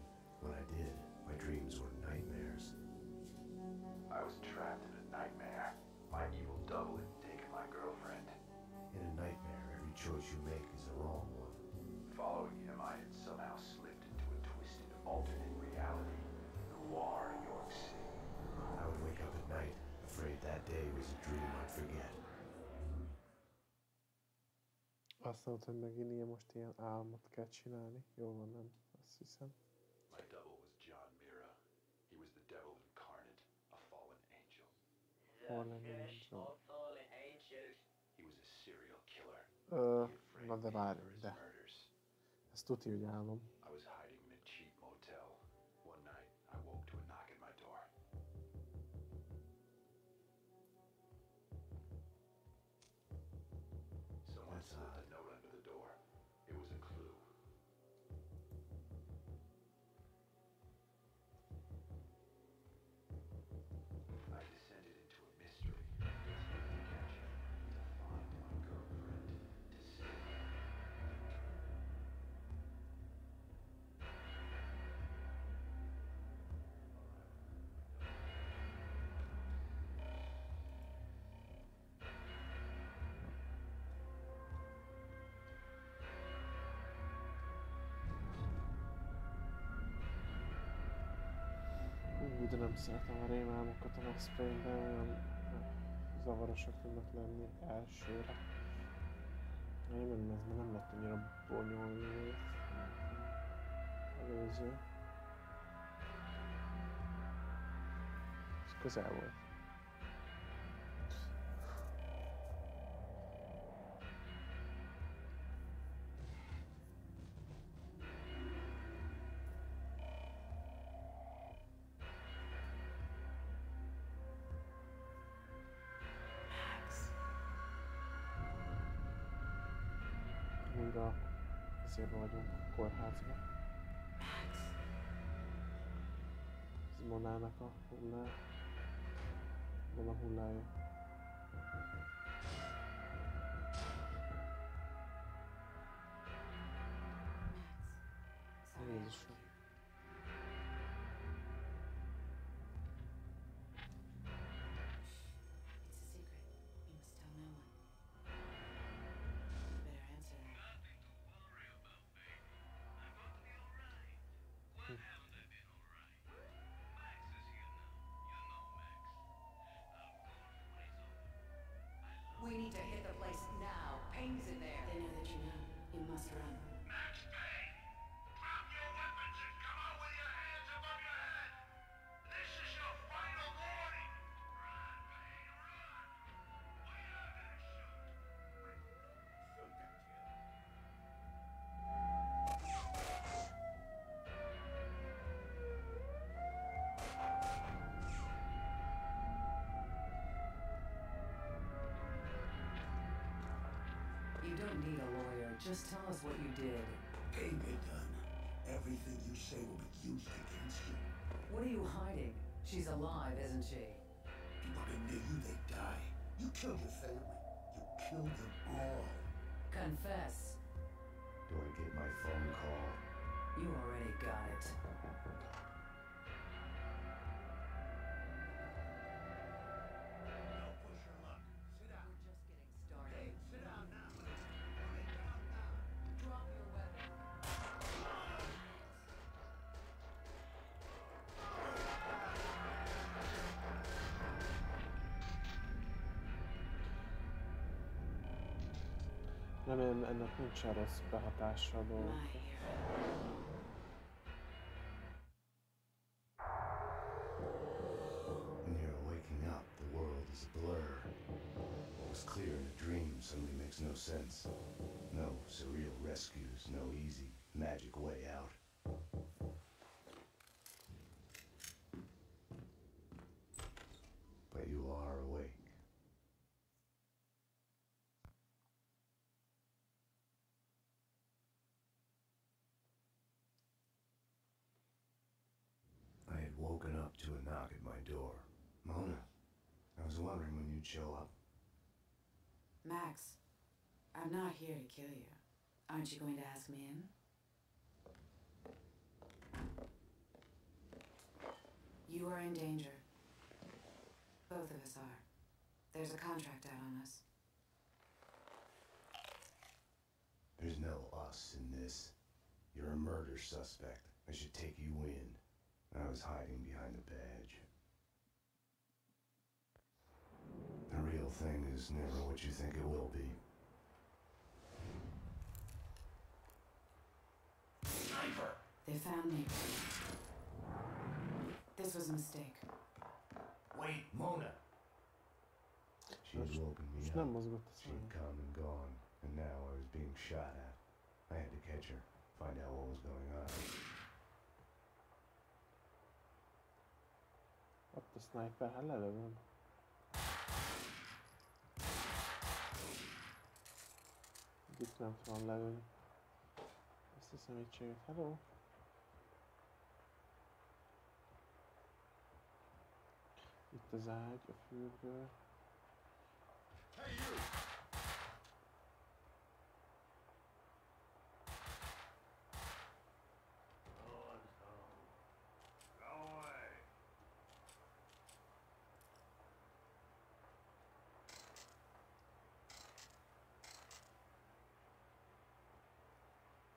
Azt mondod, hogy megint ilyen most ilyen álmot kell csinálni. Jó van, nem? Azt hiszem. My double was John Mira. He was the devil incarnate, a fallen angel. Fallen Angel. He was a serial killer. Ö, na de várj, de. Ezt tudja, hogy álom. Nem szeretem a rémálmokat a Max Payne-ben, olyan zavarosak tudnak lenni elsőre. Én nem, ez már nem lett annyira bonyolult. Előző. Ez közel volt. Újra ezért vagyunk a kórházban. Ez Monának a hullá. Mona hullája. You don't need a lawyer. Just tell us what you did. Payne, you're done. Everything you say will be used against you. What are you hiding? She's alive, isn't she? People get near you, they die. You killed your family. You killed them all. Confess. Do I get my phone call? You already got it. nem, ennek nincs rossz behatása a dolog. Not here to kill you. Aren't you going to ask me in? You are in danger. Both of us are. There's a contract out on us. There's no us in this. You're a murder suspect. I should take you in. I was hiding behind a badge. The real thing is never what you think it will be. They found me. This was a mistake. Wait, Mona! She had woken me up. nem mozgott a She'd szám. come and gone, and now I was being shot at. I had to catch her, find out what was going on. Ott the sniper, hát lelövöm. Itt nem tudom leülni. Ezt a szemétséget. Hello? Az ágy, a fürdő. Hey, you!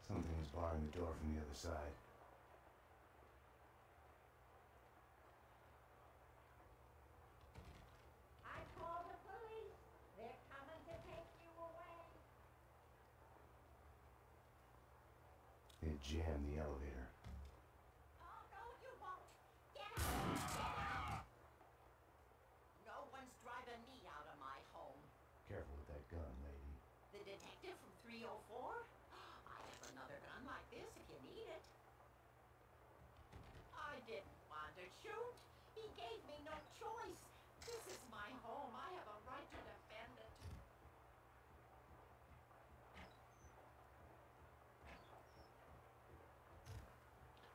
Something was barring the door from the other side. I called the police. They're coming to take you away. Jammed the elevator. Oh, no, you won't. Get out. Get out. No one's driving me out of my home. Careful with that gun, lady. The detective from 304? I have another gun like this if you need it. I didn't want to shoot.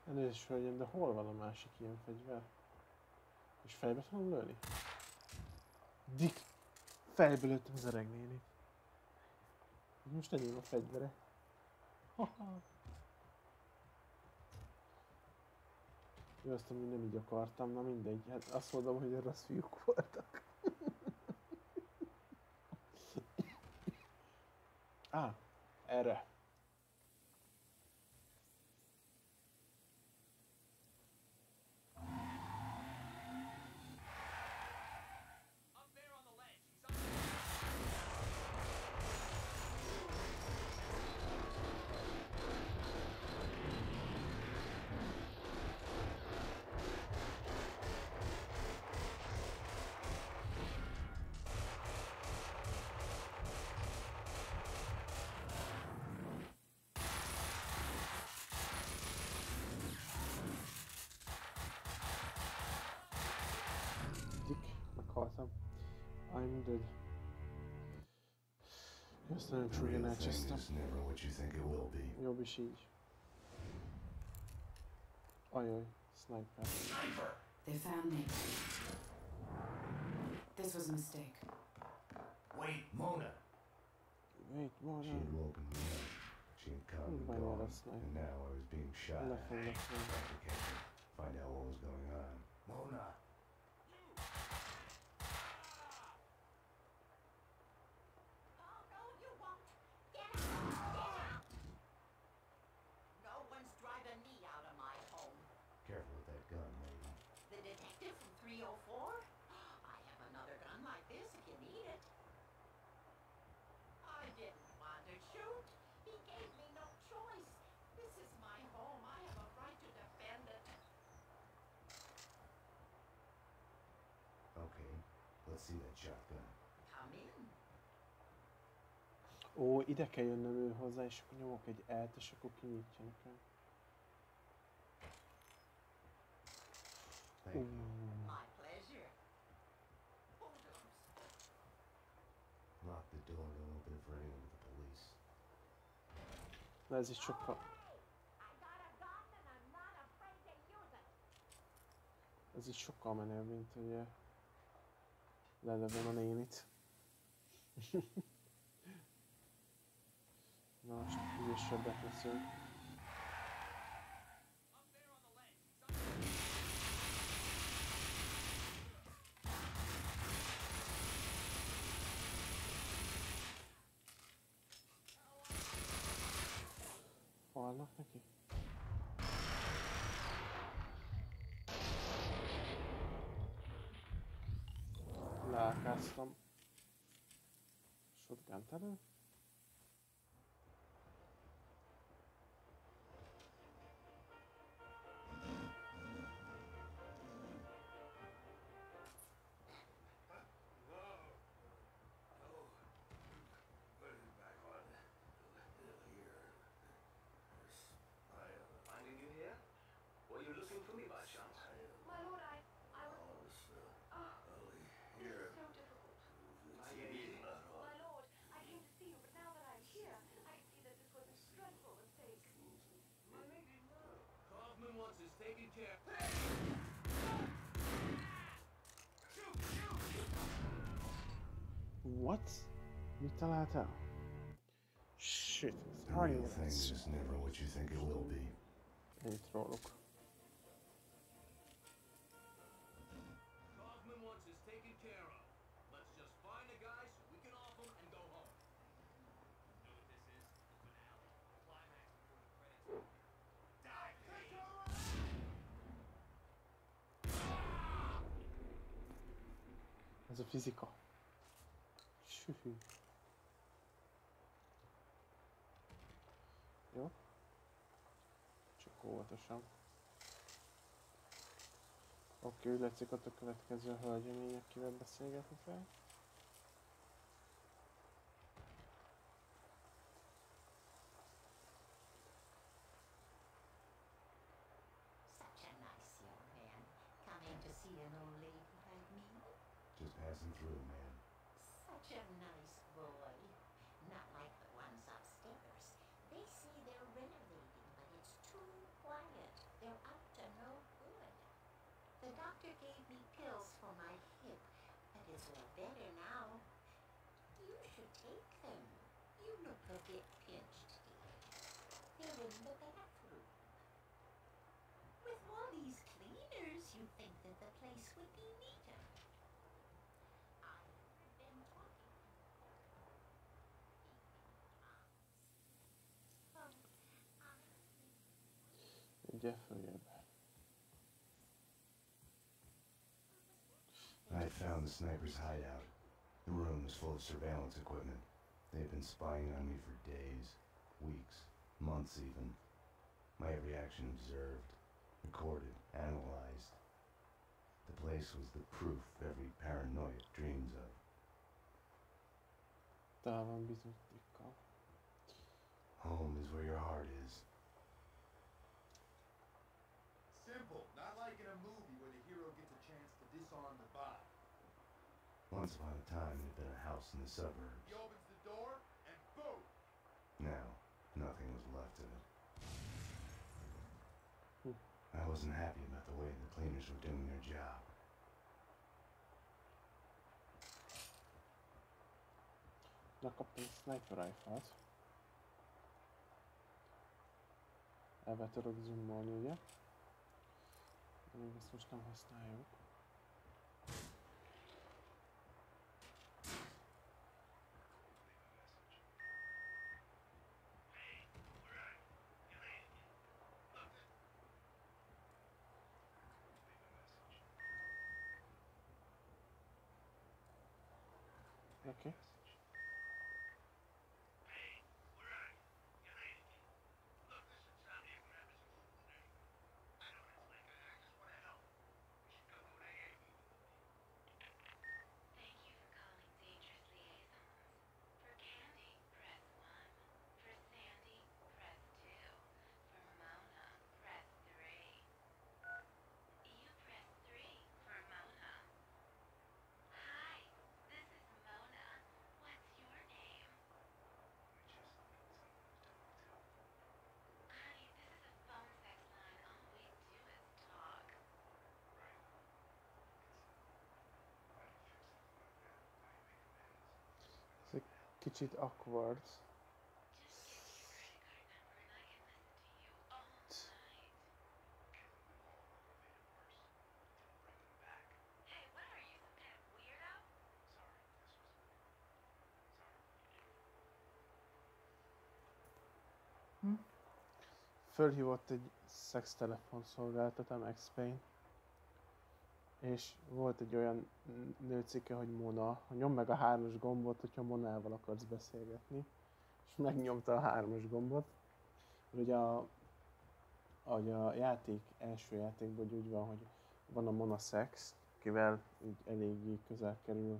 Elnézést, hölgyem, de hol van a másik ilyen fegyver? És fejbe tudom lőni? Dick! Fejbe lőttem az öreg nénit. Most enyém a fegyvere. Haha. Jó, azt amúgy nem így akartam, na mindegy. Hát azt mondom, hogy rossz fiúk voltak. Á, erre. I'm dead. Ezt nagyon The csúlyan real thing elcsesztem. is never what you think it will be. Jobb is így. Ajaj, sniper. Sniper! They found me. This was a mistake. Wait, Mona. Wait, Mona. She had woken me up. She had come and gone, and now I was being shot at. Lafın lafın. Had to find out what was going on. Mona. See that shotgun. Come in. Ó, ide kell jönnöm ő hozzá, és akkor nyomok egy et, és akkor kinyitja nekem. Thank you. Ú, My pleasure. Hoodlums. Lock the door, don't open it for anyone but the police. Na ez is sokkal... Ez is sokkal menőbb, mint hogy eh, lelövöm a nénit. Na, most ügyesebbek leszünk. Halnak neki? Leákáztam. Shotgun elő. Mit találtál? Shit, ez The real annyira thing is never what you think it will be. Ennyit róluk. Kaufman wants us óvatosan. Oké, úgy látszik ott a következő hölgyemény, akivel beszélgetni kell. Better now. You should take them. You look a bit pinched. They're in the bathroom. With all these cleaners, you'd think that the place would be neater. I heard them talking. Um, Ugye, följebb. I found the sniper's hideout. The room was full of surveillance equipment. They had been spying on me for days, weeks, months even. My every action observed, recorded, analyzed. The place was the proof every paranoid dreams of. Tele van bizonyítékkal. Home is where your heart is. Simple. Not like in a movie where the hero gets a chance to disarm the bot. Once upon a time, it had been a house in the suburbs. He opens the door, and boom! Now, nothing was left of it. Hmm. I wasn't happy about the way the cleaners were doing their job. Megkaptam egy sniper rifle-t. Ebbe tudok zoomolni, ugye? De még ezt most nem használjuk. Okay. For Candy, press 1. For Sandy, press 2. For Mona, press 3. You press 3 for Mona. Hi, this is Mona. What's your name? Honey, this is a phone sex line. All we do is talk. Ez egy kicsit awkward. Hmm. Fölhívott egy szextelefon szolgáltatom, Xpain. És volt egy olyan nőcike, hogy Mona, nyom meg a hármas gombot, hogyha Monával akarsz beszélgetni. És megnyomta a hármas gombot. Ugye a, ahogy a játék, első játékban hogy úgy van, hogy van a Mona Sex, akivel így eléggé közel kerül,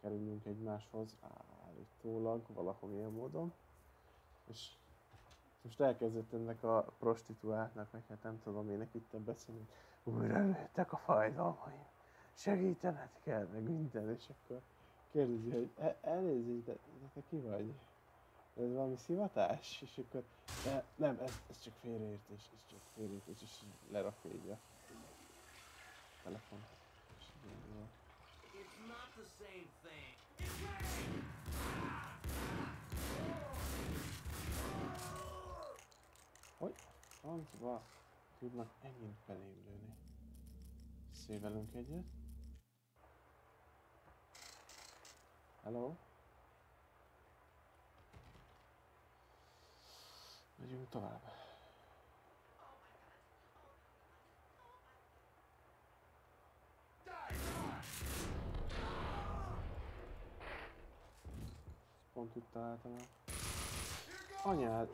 kerülünk egymáshoz állítólag, valahol módon. És most elkezdett ennek a prostituáltnak, meg hát nem tudom, ének itt beszélni, újra nőttek a fájdalmaim, segítened kell, meg minden, és akkor kérdezi, hogy "E- elnézést, de, de te ki vagy? Ez valami szivatás? És akkor, de, nem, ez, ez csak félreértés, ez csak félreértés, és lerakja így a telefon. És így. It's not the same thing. Hogy? Francba tudnak ennyit belém lőni. Szévelünk egyet. Hello? Megyünk tovább. Pont itt találtam el. Anyád!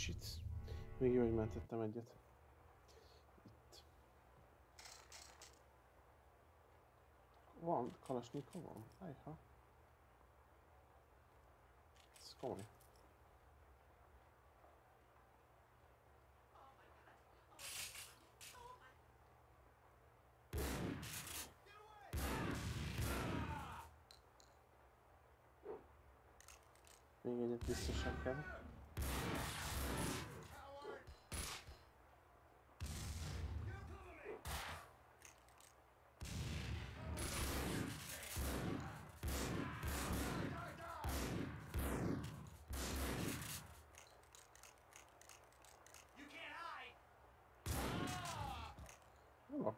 Shit. Még jó, hogy mentettem egyet. Itt. Van, Kalasnyikovom? Ajha. Ez komoly. Még egyet biztosan kell.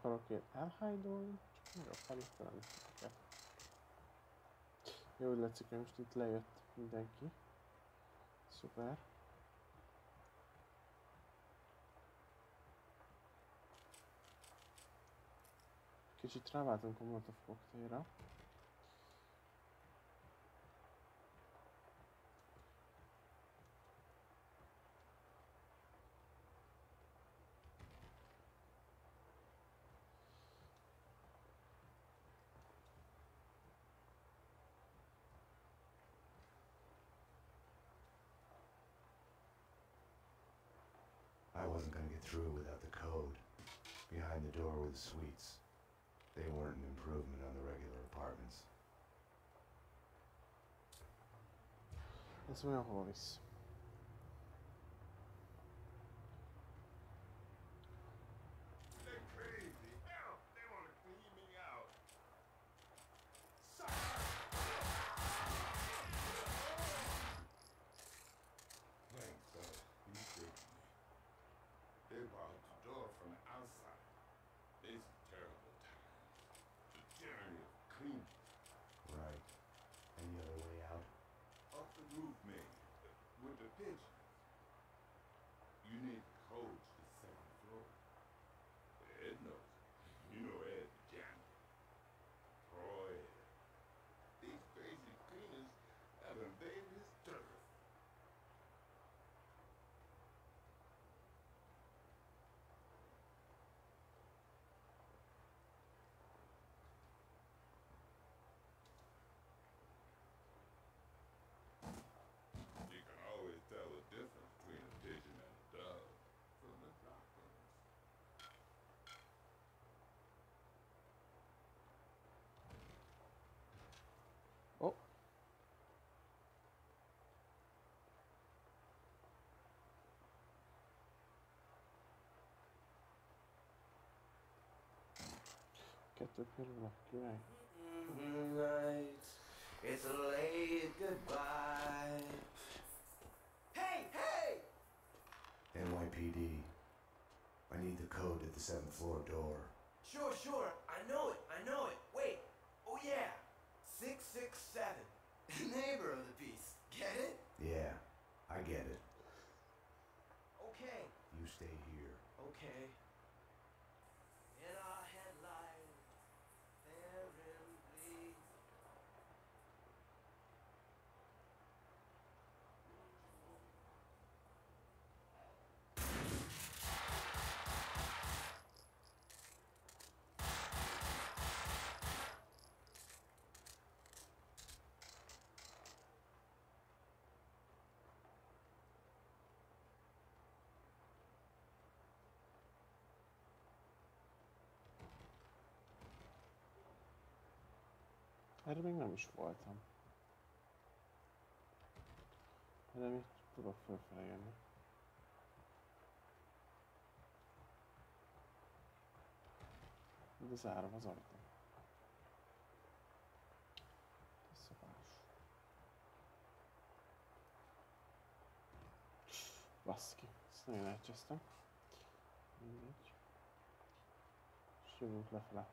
Akarok én elhájdolni, csak meg akarok találni ezeket. Jó, látszik, hogy most itt lejött mindenki. Szuper. Kicsit ráváltunk a Molotov koktéra. The door the suites. They weren't an improvement on the regular apartments. Olyan hova visz? They're crazy. Hell, they want to clean me out. Thanks, uh, you saved me. They barred the door from the outside. It's a terrible time. The tyranny of cleaning. Right. Any other way out? Off the roof, maybe. With the pigeons. You need code to the second floor. Ed knows. You know Ed, the janitor. Oh, yeah. These crazy cleaners have invaded his turf. You can always tell the difference between a pigeon and a dove from the droppings. Oh. Kettő pillanat, király. Right. It's a late goodbye. Hey, hey! NYPD. I need the code at the seventh floor door. Sure, sure. I know it. I know it. Wait. Oh yeah. Six six seven. Neighbor of the beast, Get it? Yeah, I get it. Erre még nem is voltam. De még tudok fölfele jönni. De zárom az ajtó. Ez szobás. Baszki, ezt nagyon elcsesztem. Mindegy. És jövünk lefele.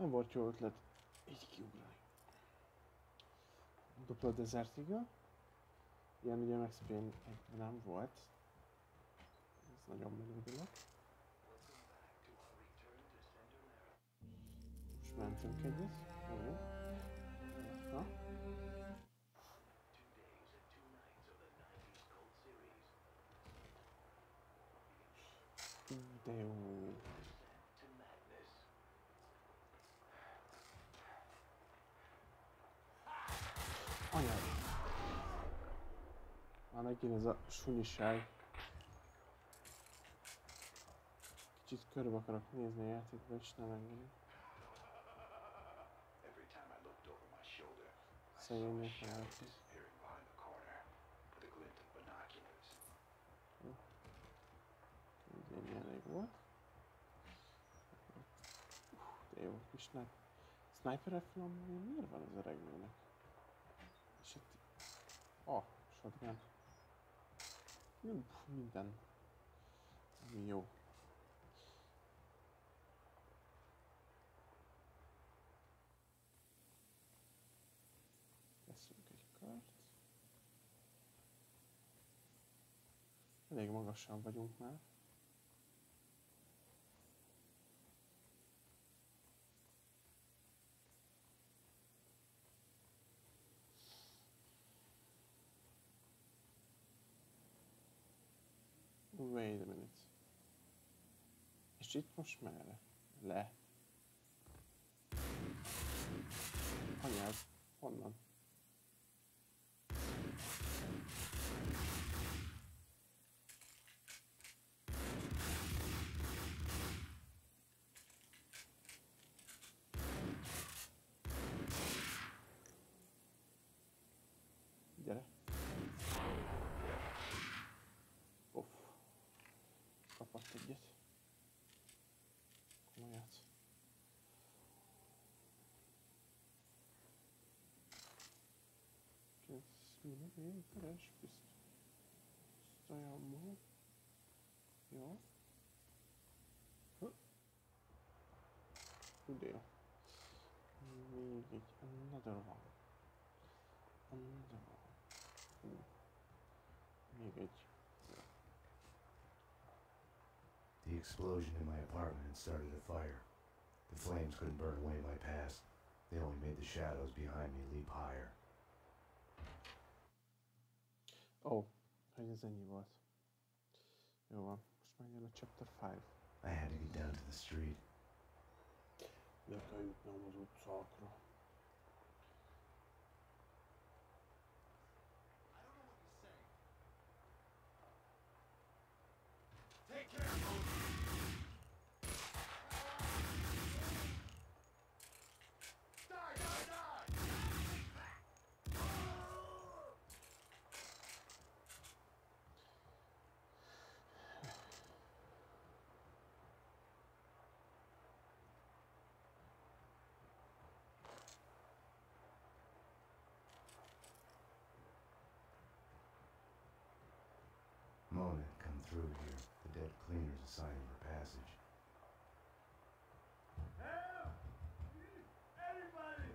Nem volt jó ötlet így kiugrani. Dupla Desert. Ilyen ugye Max Payne nem volt. Ez nagyon menő dolog. Most mentünk egyet. Jó. Na. De jó. Már megint ez a suniság. Kicsit körbe akarok nézni a játékba, és nem engedi. Szegénynek játék. Ennyi elég volt. De jó, kis sniper. Sniper miért van az öregnőnek? És itt... Ah, shotgun. Minden. Ami jó. Veszünk egy kart. elég magasan vagyunk már. Wait a minute. És itt most merre? Le. Anyád, honnan? Another one. Another one. The explosion in my apartment started a fire. The flames couldn't burn away my past. They only made the shadows behind me leap higher. Ó, oh, hogy ez ennyi volt. Jó van, most már jön a chapter 5. I had to get down to the street. Le kell jutnom az utcákra. Take care, through here. The dead cleaners assigned her passage. Help! Anybody!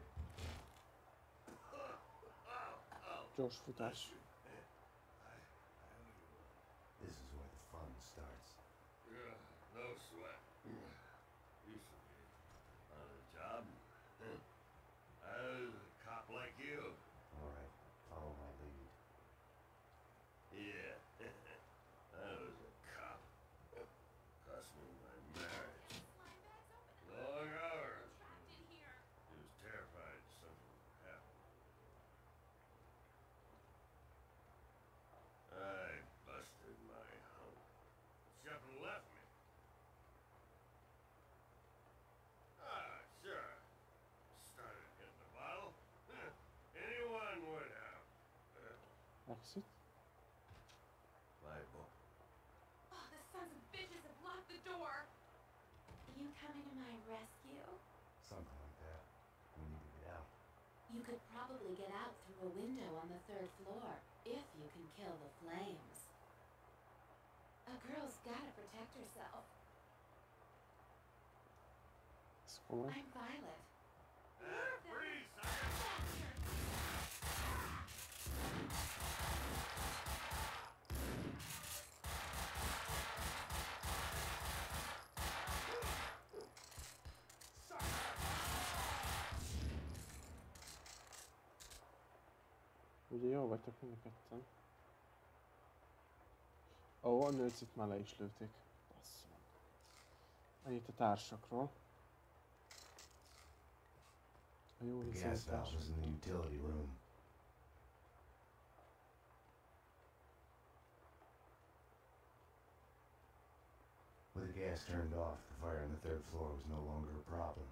Gyors futás. This is where the fun starts. Yeah, no sweat. Used to be on a job. I was a cop like you. All right, follow my lead. Yeah, I was a cop. Cost me my marriage. Long hours. He was terrified something would happen. I busted my hump. Shepard left me. Ah, sure. Started hitting the bottle. Huh. Anyone would have. Exit. Bible. Oh, the sons of bitches have locked the door. You coming to my rescue? Something like that. We need to get out. You could probably get out through a window on the third floor if you can kill the flames. A girl's gotta protect herself. Komoly. I'm Violet. Ugye jó vagytok mind a ketten. Ó, a nőt itt már le is lőtték. Bassza meg. Ennyit a társakról. A jó The hiszem gas valve társak. was in the utility room. With the gas turned off, the fire on the third floor was no longer a problem.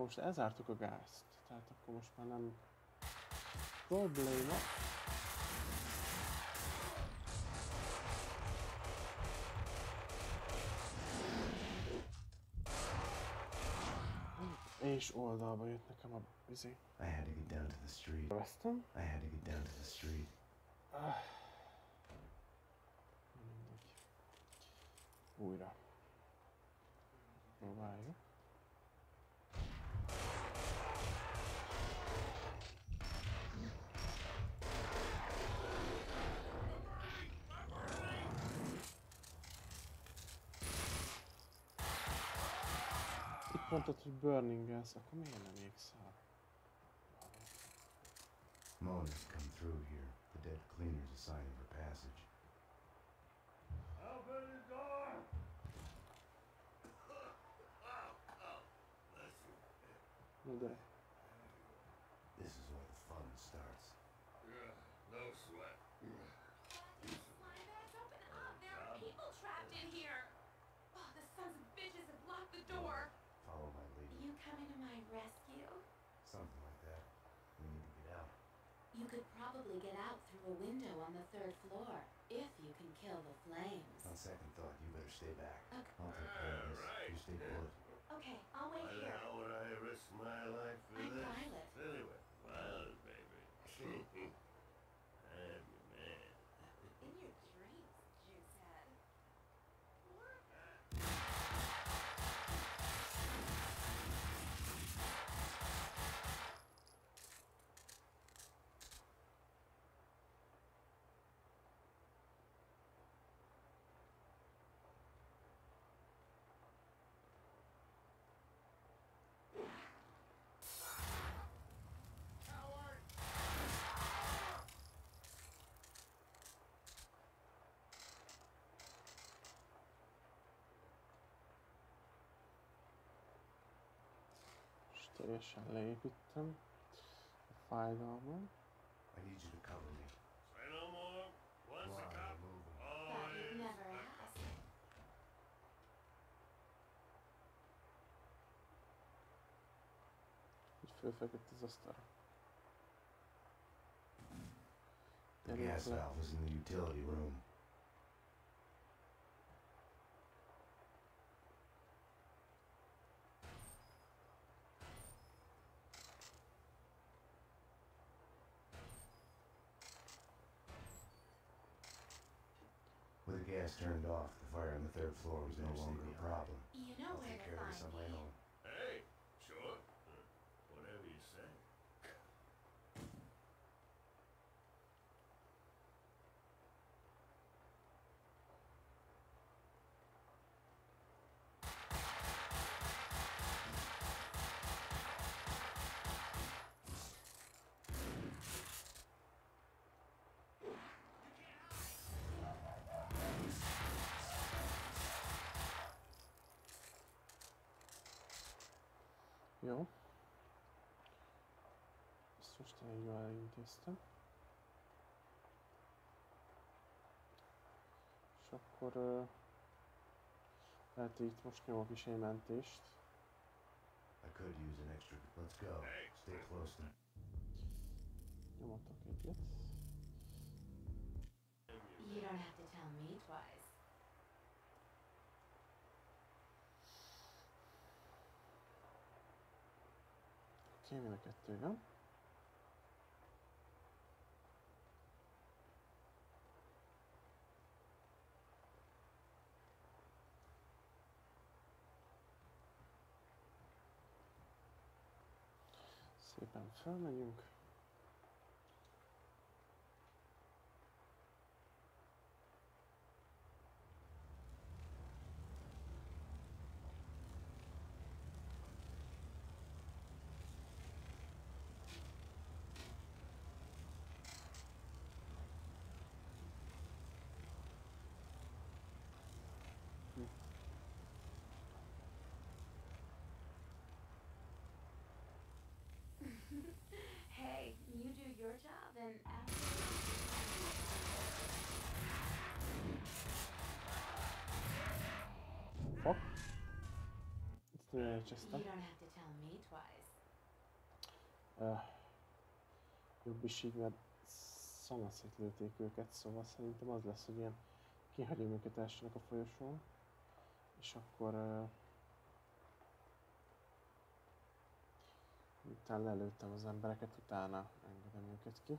Akkor most elzártuk a gázt. Tehát akkor most már nem probléma. És oldalba jött nekem a izé. I had to get down to the street. Weston? I had to get down to the street. Ah. Újra. Próbáljuk. Itt mondtad, hogy burning gas, akkor miért nem égsz el? Mona's come through here. The dead cleaner's a sign of her passage. Open the door! Bless you. Na gyere. This is where the fun starts. Yeah, no sweat. There are people trapped in here. Oh, the sons of bitches have locked the door. Follow my lead. You coming to my rescue? Something like that. We need to get out. You could probably get out through a window on the third floor if you can kill the flames. On second thought, you better stay back. Okay. I'll take care of this. Alright. You stay put. Okay, I'll wait Why the here. hell would I risk my life for I'm this? Violet. Anyway, Violet, baby. I'm your man. In your dreams, Juicehead. És teljesen leépítem a fájdalmam. I need you to cover me. Say no more. Once a Why? cop, you'd always never a ask. Így fölfeküdt az asztalra. The gas valve is in the utility room. Gas turned off, the fire on the third floor was no longer a problem. You know I'll take care of this on my own. Jó. Ezt most elég jól elintéztem. És akkor ö, lehet, hogy itt most nyomok is egy mentést. I could use an extra. Let's go. Stay close to Nyomatok egyet. You don't have to tell me twice. Oké, mind a kettő jön. Szépen felmegyünk. hey, you do your job and after. Fuck. Ezt nem You elcsesztem. Uh, jobb is így, mert szanaszét lőtték őket, szóval szerintem az lesz, hogy ilyen kihagyom őket elsőnek a folyosón, és akkor uh, miután lelőttem az embereket, utána engedem őket ki.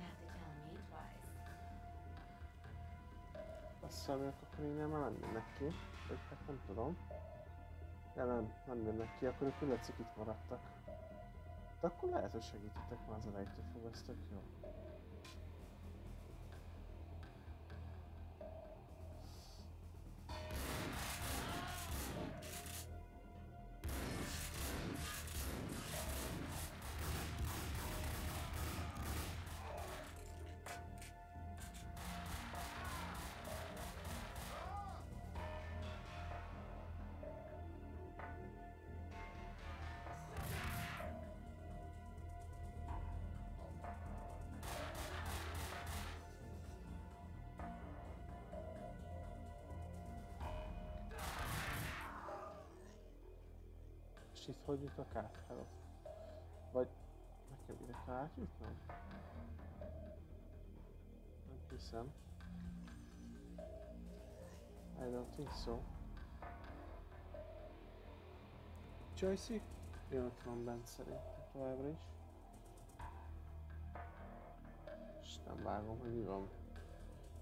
Have to tell me twice. Azt mondjuk, akkor innen már nem jönnek ki. Vagy hát nem tudom. Ja nem, nem jönnek ki, akkor ők üllecik itt maradtak. De akkor lehet, hogy segítetek már az elejétől fog, ez tök jó. Hogy jutok át? Hello. Vagy nekem ide kell átjutnom? Nem hiszem. I don't think so. Joyce? Én ott van bent szerintem továbbra is. És nem vágom, hogy mi van.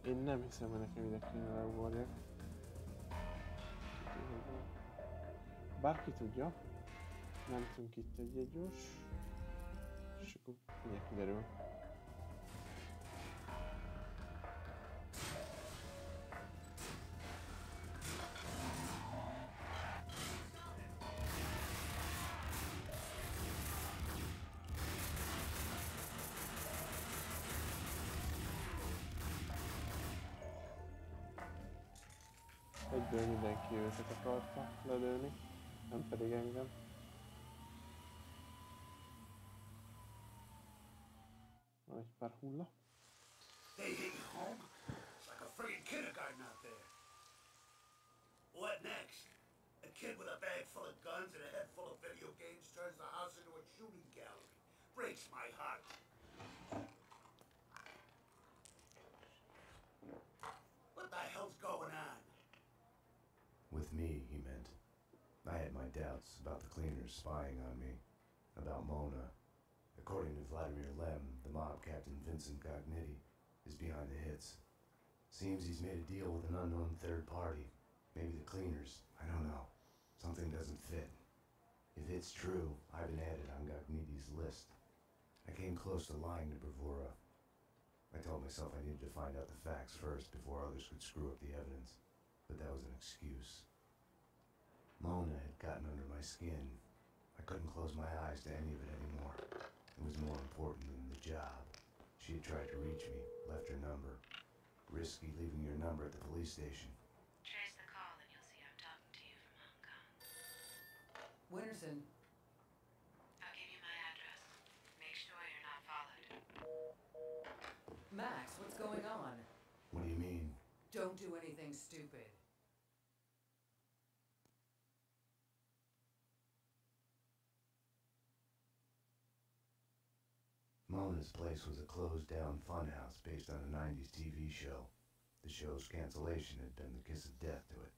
Én nem hiszem, hogy nekem ide kéne leugorjak. Bárki tudja. Mentünk itt egy gyors. És akkor mindjárt kiderül. Egyből mindenki őket akarta lelőni, nem pedig engem. Van egy pár. They hit you home? It's like a friggin' kindergarten out there. What next? A kid with a bag full of guns and a head full of video games turns the house into a shooting gallery. Breaks my heart. What the hell's going on? With me, he meant. I had my doubts about the cleaners spying on me, about Mona. According to Vladimir Lem, the mob captain Vincent Gognitti is behind the hits. Seems he's made a deal with an unknown third party. Maybe the cleaners. I don't know. Something doesn't fit. If it's true, I've been added on Gognitti's list. I came close to lying to Bravura. I told myself I needed to find out the facts first before others could screw up the evidence. But that was an excuse. Mona had gotten under my skin. I couldn't close my eyes to any of it anymore. It was more important than the job. She had tried to reach me, left her number. Risky leaving your number at the police station. Trace the call and you'll see I'm talking to you from Hong Kong. Winterson, I'll give you my address. Make sure you're not followed. Max, what's going on? What do you mean? Don't do anything stupid. Mona's place was a closed down funhouse based on a 90s TV show. The show's cancellation had been the kiss of death to it.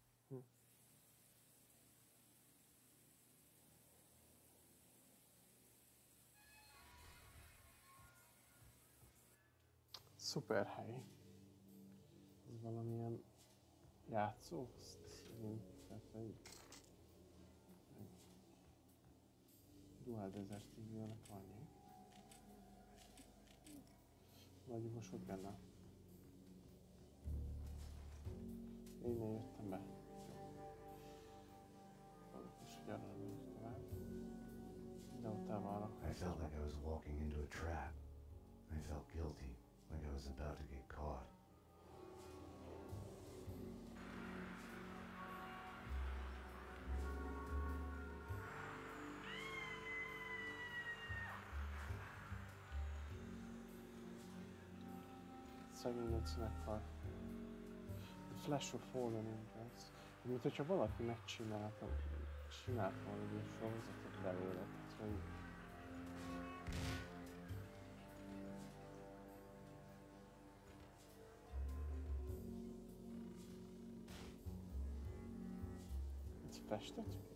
Szuper hely. valamilyen játszó egy Dual Desert Eagle-nek annyi. vagy a shotgunnal. Én ne szegény Laci meghal. The Flash of Fallen Angels. Mint hogyha valaki megcsinálta, csinált volna egy ilyen sorozatot belőle. Tehát, hogy Ez festettük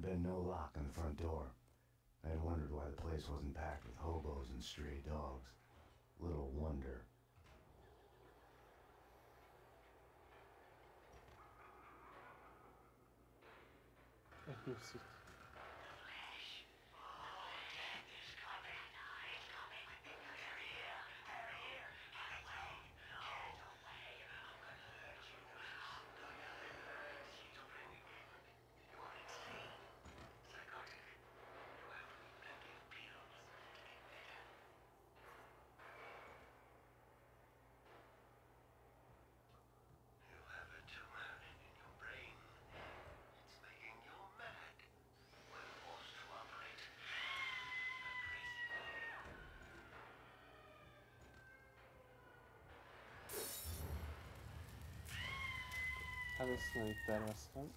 There had been no lock on the front door. I had wondered why the place wasn't packed with hobos and stray dogs. Little wonder. Először nem így terveztem.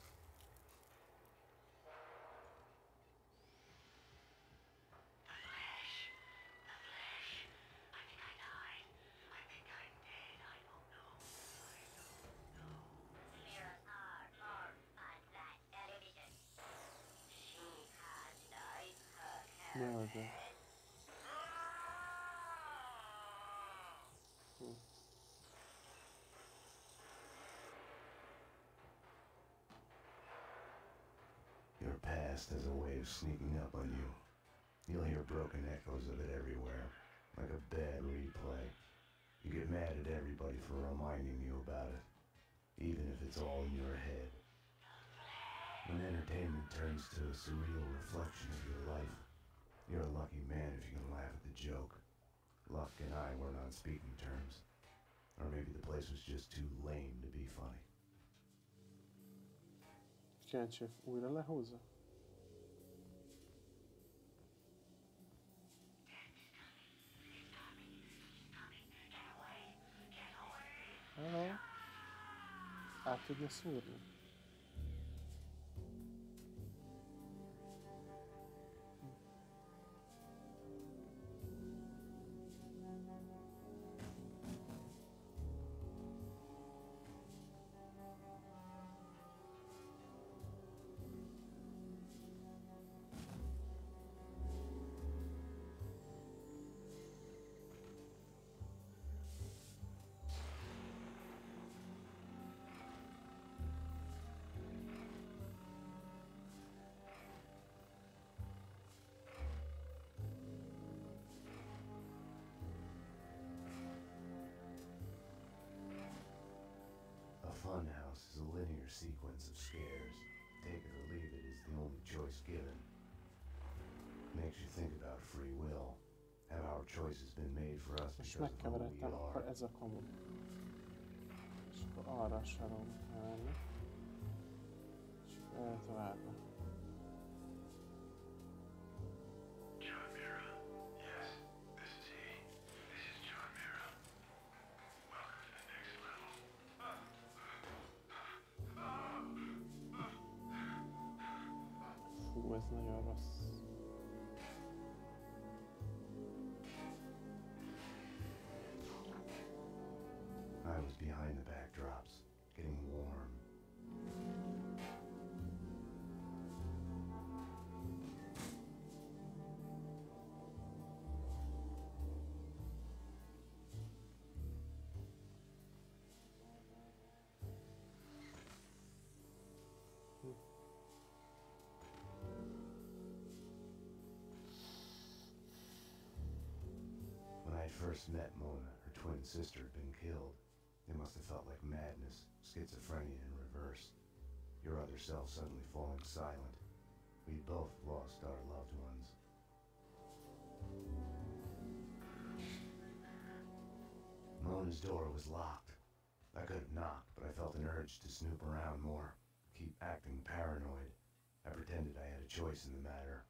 Mi az ez? Hm. Your past has a way of sneaking up on you. You'll hear broken echoes of it everywhere, like a bad replay. You get mad at everybody for reminding you about it, even if it's all in your head. When entertainment turns to a surreal reflection of your life, you're a lucky man if you can laugh at the joke. Luck and I weren't on speaking terms. Or maybe the place was just too lame to be funny. Kíváncsi, újra lehúzza? Uhum. a do. Linear sequence of scares. Take it or leave it is the only choice given. Makes you think about free will. Have our choices been made for us És because of who we megkeveredtem, akkor ez a kamu. És akkor arra kell menni. És akkor I was behind the backdrops, first met Mona, her twin sister had been killed. It must have felt like madness, schizophrenia in reverse. Your other self suddenly falling silent. We both lost our loved ones. Mona's door was locked. I could have knocked, but I felt an urge to snoop around more, keep acting paranoid. I pretended I had a choice in the matter.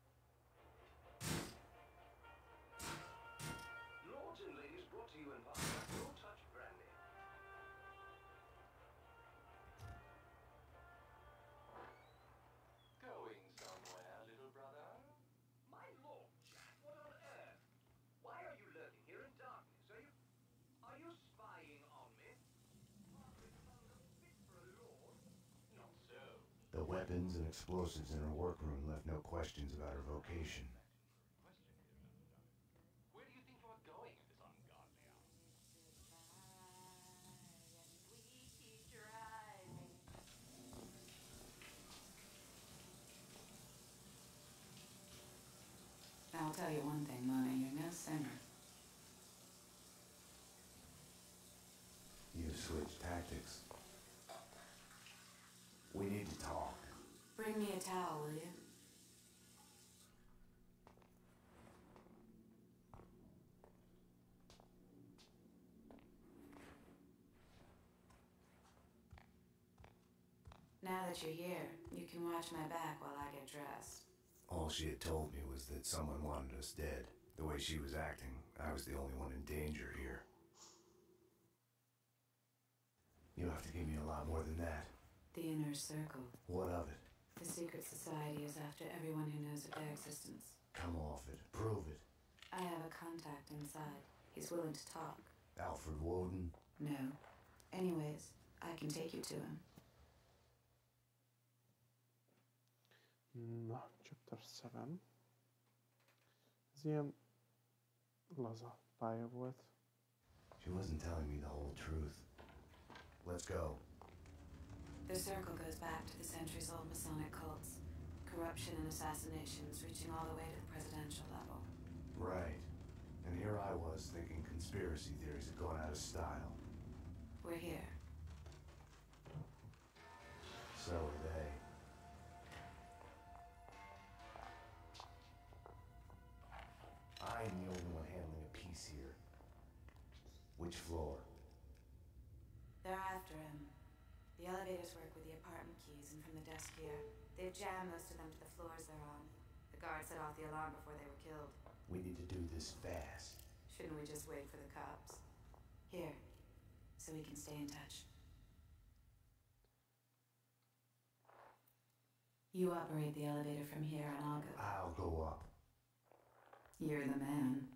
Weapons and explosives in her workroom left no questions about her vocation. Where do you think you're going at this ungodly hour? I'll tell you one thing, Mona, you're no singer. You switched tactics. We need to talk. Bring me a towel, will you? Now that you're here, you can watch my back while I get dressed. All she had told me was that someone wanted us dead. The way she was acting, I was the only one in danger here. You have to give me a lot more than that. The inner circle. What of it? The secret society is after everyone who knows of their existence. Come off it. Prove it. I have a contact inside. He's willing to talk. Alfred Woden? No. Anyways, I can take you to him. Na, chapter 7. Ez ilyen laza pálya volt. She wasn't telling me the whole truth. Let's go. The circle goes back to the centuries old Masonic cults. Corruption and assassinations reaching all the way to the presidential level. Right. And here I was thinking conspiracy theories had gone out of style. We're here. So are they. I'm the only one handling a piece here. Which floor? They're after him. The elevators work with the apartment keys, and from the desk here, they've jammed most of them to the floors they're on. The guards set off the alarm before they were killed. We need to do this fast. Shouldn't we just wait for the cops? Here, so we can stay in touch. You operate the elevator from here, and I'll go. I'll go up. You're the man.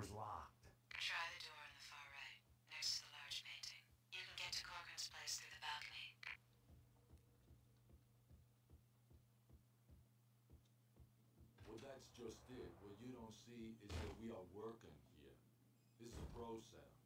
door's locked. Try the door on the far right, next to the large painting. You can get to Corcoran's place through the balcony. Well, that's just it. What you don't see is that we are working here. This is a process.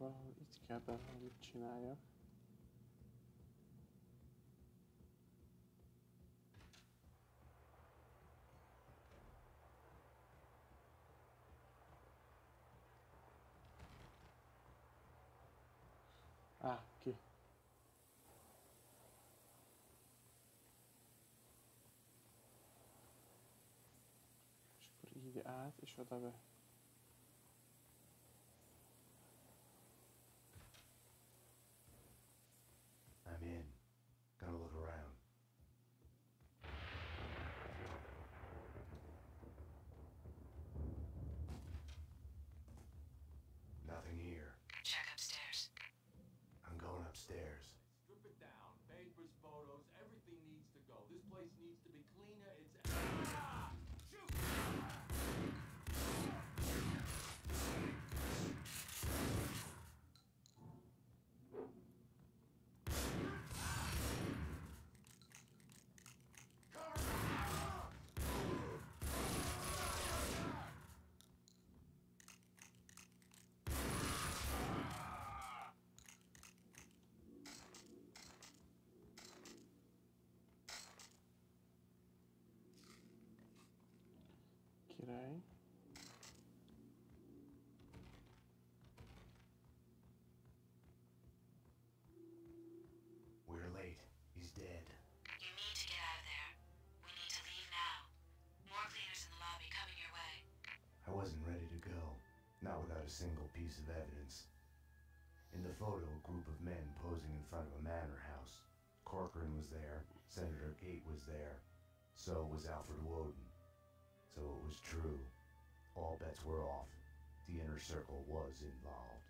Eyvah it kebelem mit csinálja. Ah, aqui. És akkor így át, és oda be. photo a group of men posing in front of a manor house. Corcoran was there, Senator Gate was there, so was Alfred Woden. So it was true. All bets were off. The inner circle was involved.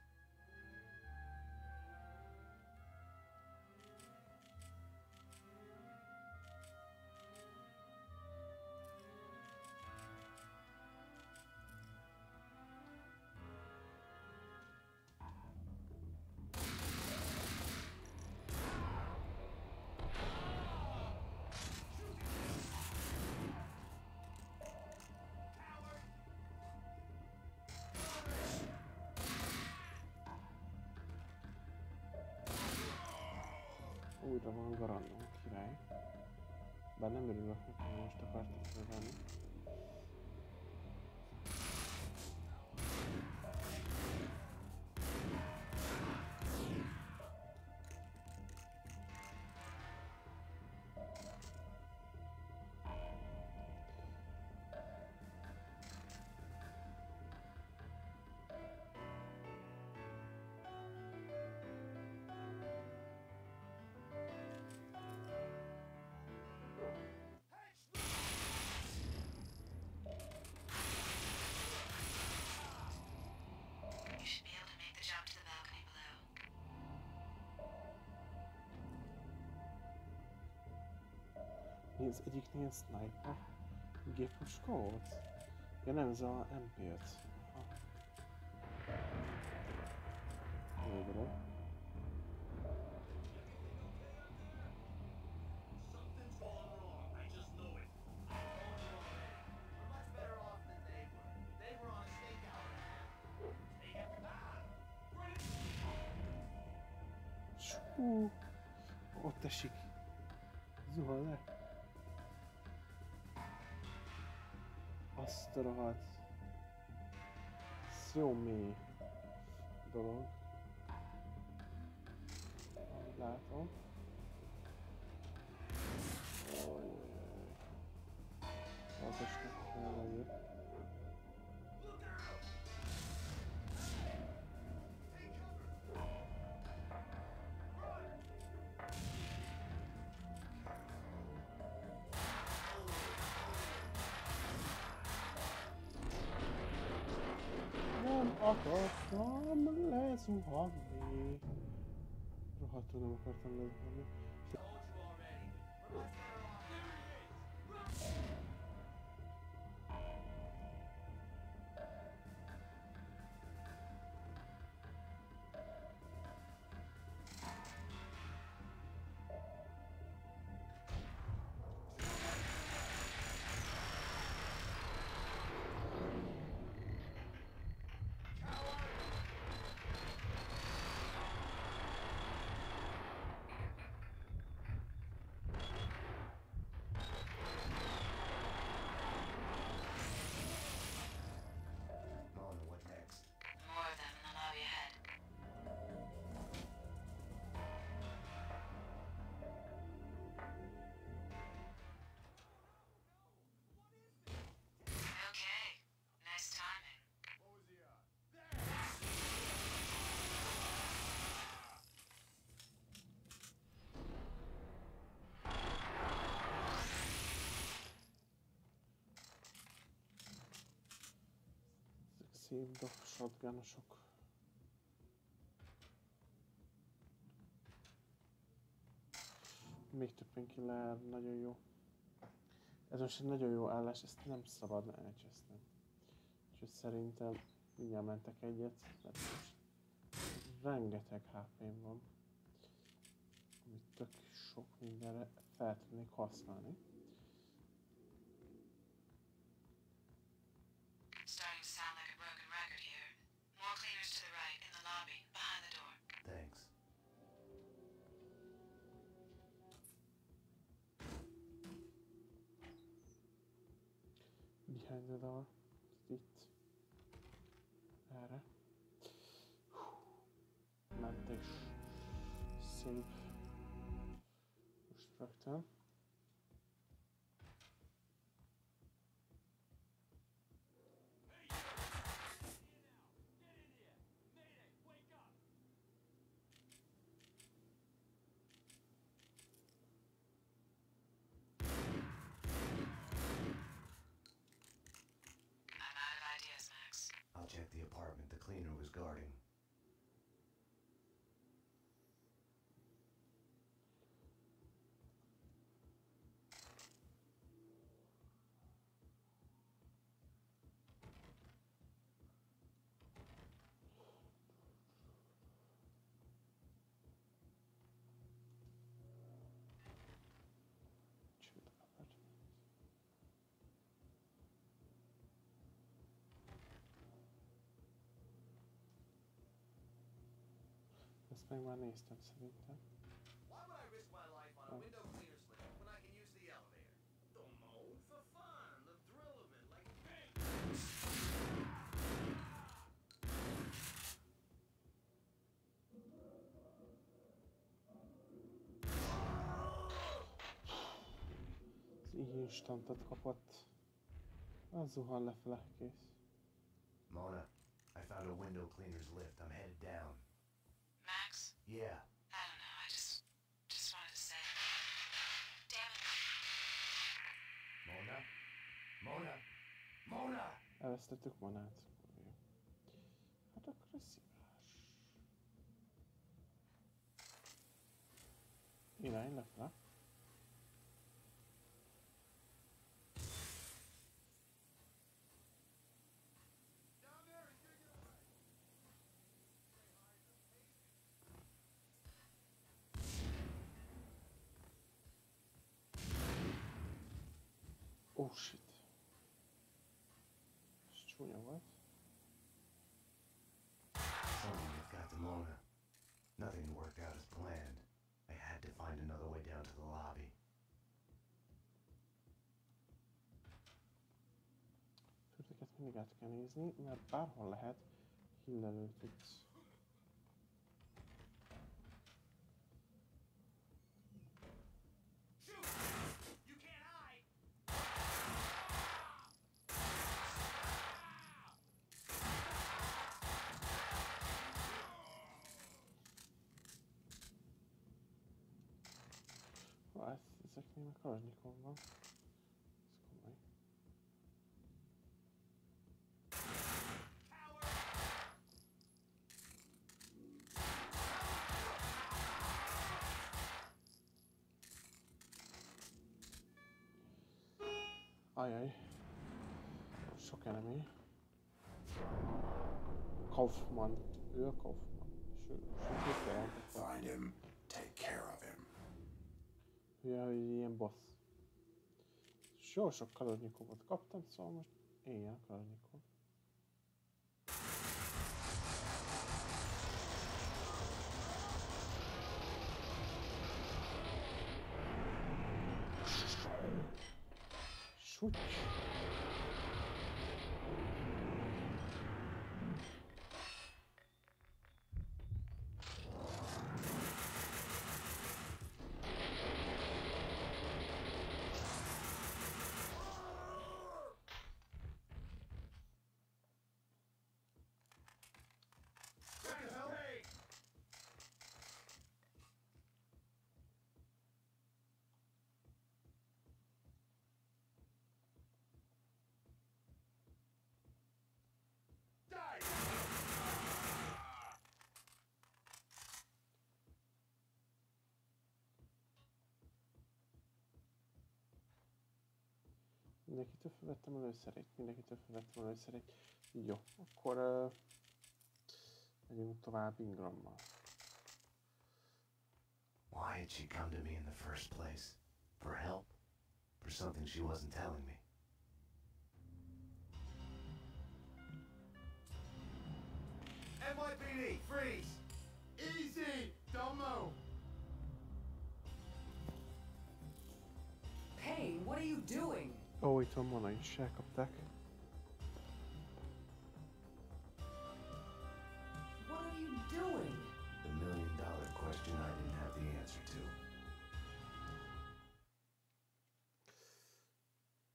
Bár nem örülök neki, most akartam fölvenni. should be able to make the jump to the balcony below. Nézd, egyiknél sniper, gépes kód. Ja nem, ez a MP5. Savates. Seu meio. Tamle słuchawki. Trochę trudno, bo tam szép dob shotgunosok. Még több painkiller, nagyon jó. Ez most egy nagyon jó állás, ezt nem szabadna elcseszni. Úgyhogy szerintem mindjárt mentek egyet, mert rengeteg hp van, amit tök sok mindenre fel tudnék használni. Ezt meg már néztem szerintem. Why would I risk my life on a window cleaner's lift when I can use the elevator? Don't know. For fun. The thrill of it. Like, hey! Az így instantot kapott. Az zuhan lefele, kész. Mona, I found a window cleaner's lift. I'm headed down. Max? Yeah. I don't know, I just just wanted to say. Damn it. Mona? Mona? Mona! Elvesztettük Monát. Jó. Hát akkor ez szívás. Irány lefele. Oh shit. Ez csúnya volt. Something that got to Mona. Nothing worked out as planned. I had to find another way down to the lobby. mindig át kell nézni, mert bárhol lehet hillelő tudsz. Ha, ez, ezeknél meg Ez komoly. Ajaj. Sok enemy. Kaufman. Ő a Kaufman. És ő, és ő bejelentette. Find him. Take care of him. Hülye, hogy ilyen boss. És jó sok Kalazsnyikovot kaptam, szóval most éljen a Kalazsnyikov. Súgy. Mindenkitől felvettem a lőszerét, mindenkitől felvettem a lőszerét. Jó, akkor uh, megyünk tovább Ingrammal. Why had she come to me in the first place? For help? For something she wasn't telling me? NYPD, freeze! Easy! Don't move! Payne, what are you doing? Ó, itt van Mona up elkapták. What are you doing? The million dollar question I didn't have the answer to.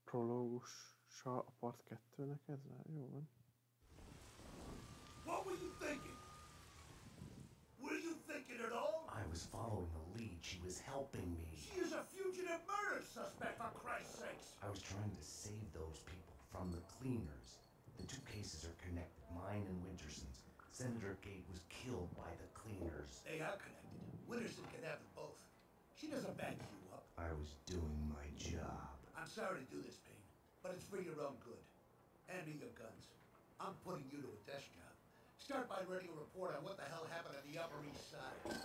Prológussal a part 2-nek ez már jó van. What were you thinking? Were you thinking at all? I was following a lead. She was helping me. She is a fugitive murder suspect, for Christ's sakes! I was trying to save those people from the cleaners. The two cases are connected, mine and Winterson's. Senator Gate was killed by the cleaners. They are connected. Winterson can have them both. She doesn't back you up. I was doing my job. I'm sorry to do this, Payne, but it's for your own good. Hand me your guns. I'm putting you to a desk job. Start by writing a report on what the hell happened on the Upper East Side.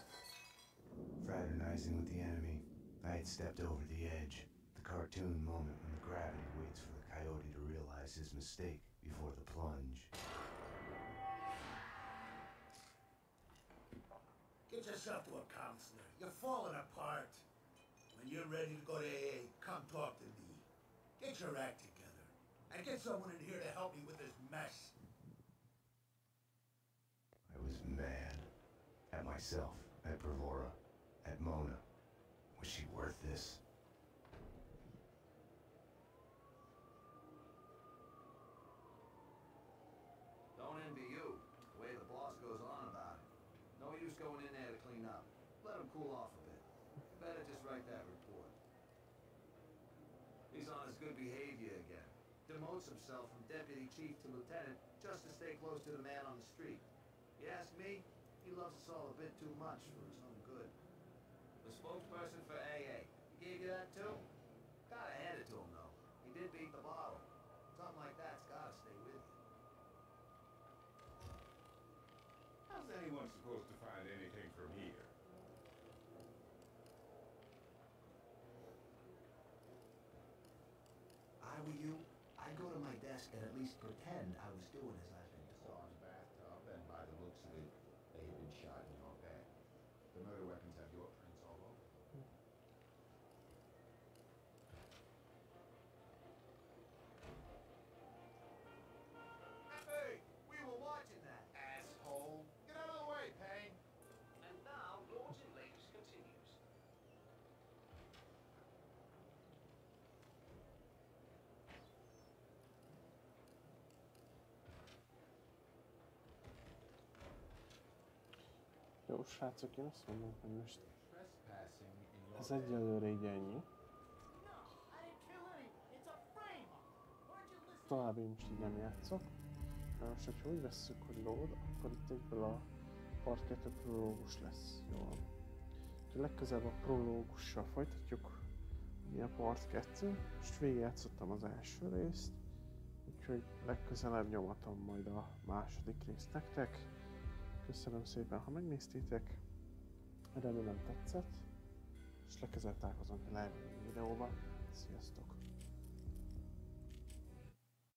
Fraternizing with the enemy, I had stepped over the edge. The cartoon moment when the gravity waits for the coyote to realize his mistake before the plunge. Get yourself to a counselor. You're falling apart. When you're ready to go to AA, come talk to me. Get your act together. And get someone in here to help me with this mess. I was mad. At myself, at Bravura, at Mona. Was she worth this? Don't envy you, the way the boss goes on about it. No use going in there to clean up. Let him cool off a bit. Better just write that report. He's on his good behavior again. Demotes himself from deputy chief to lieutenant just to stay close to the man on the street. You ask me, he loves us all a bit too much for his own spokesperson for AA, he gave you that too? Gotta hand it to him though. He did beat the bottle. Something like that's gotta stay with you. How's anyone supposed to find anything from here? I were you, I'd go to my desk and at least pretend I was doing as Jó, srácok, én azt mondom, hogy most ez egyelőre így ennyi. Tovább én most így nem játszok. Na most, hogyha úgy vesszük, hogy load, akkor itt egyből a part 2 prológus lesz. Jó. Úgyhogy legközelebb a prológussal folytatjuk. Mi a part 2. Most végigjátszottam az első részt. Úgyhogy legközelebb nyomatom majd a második részt nektek. Köszönöm szépen, ha megnéztétek. Remélem tetszett. És legközelebb találkozunk a live videóban. Sziasztok!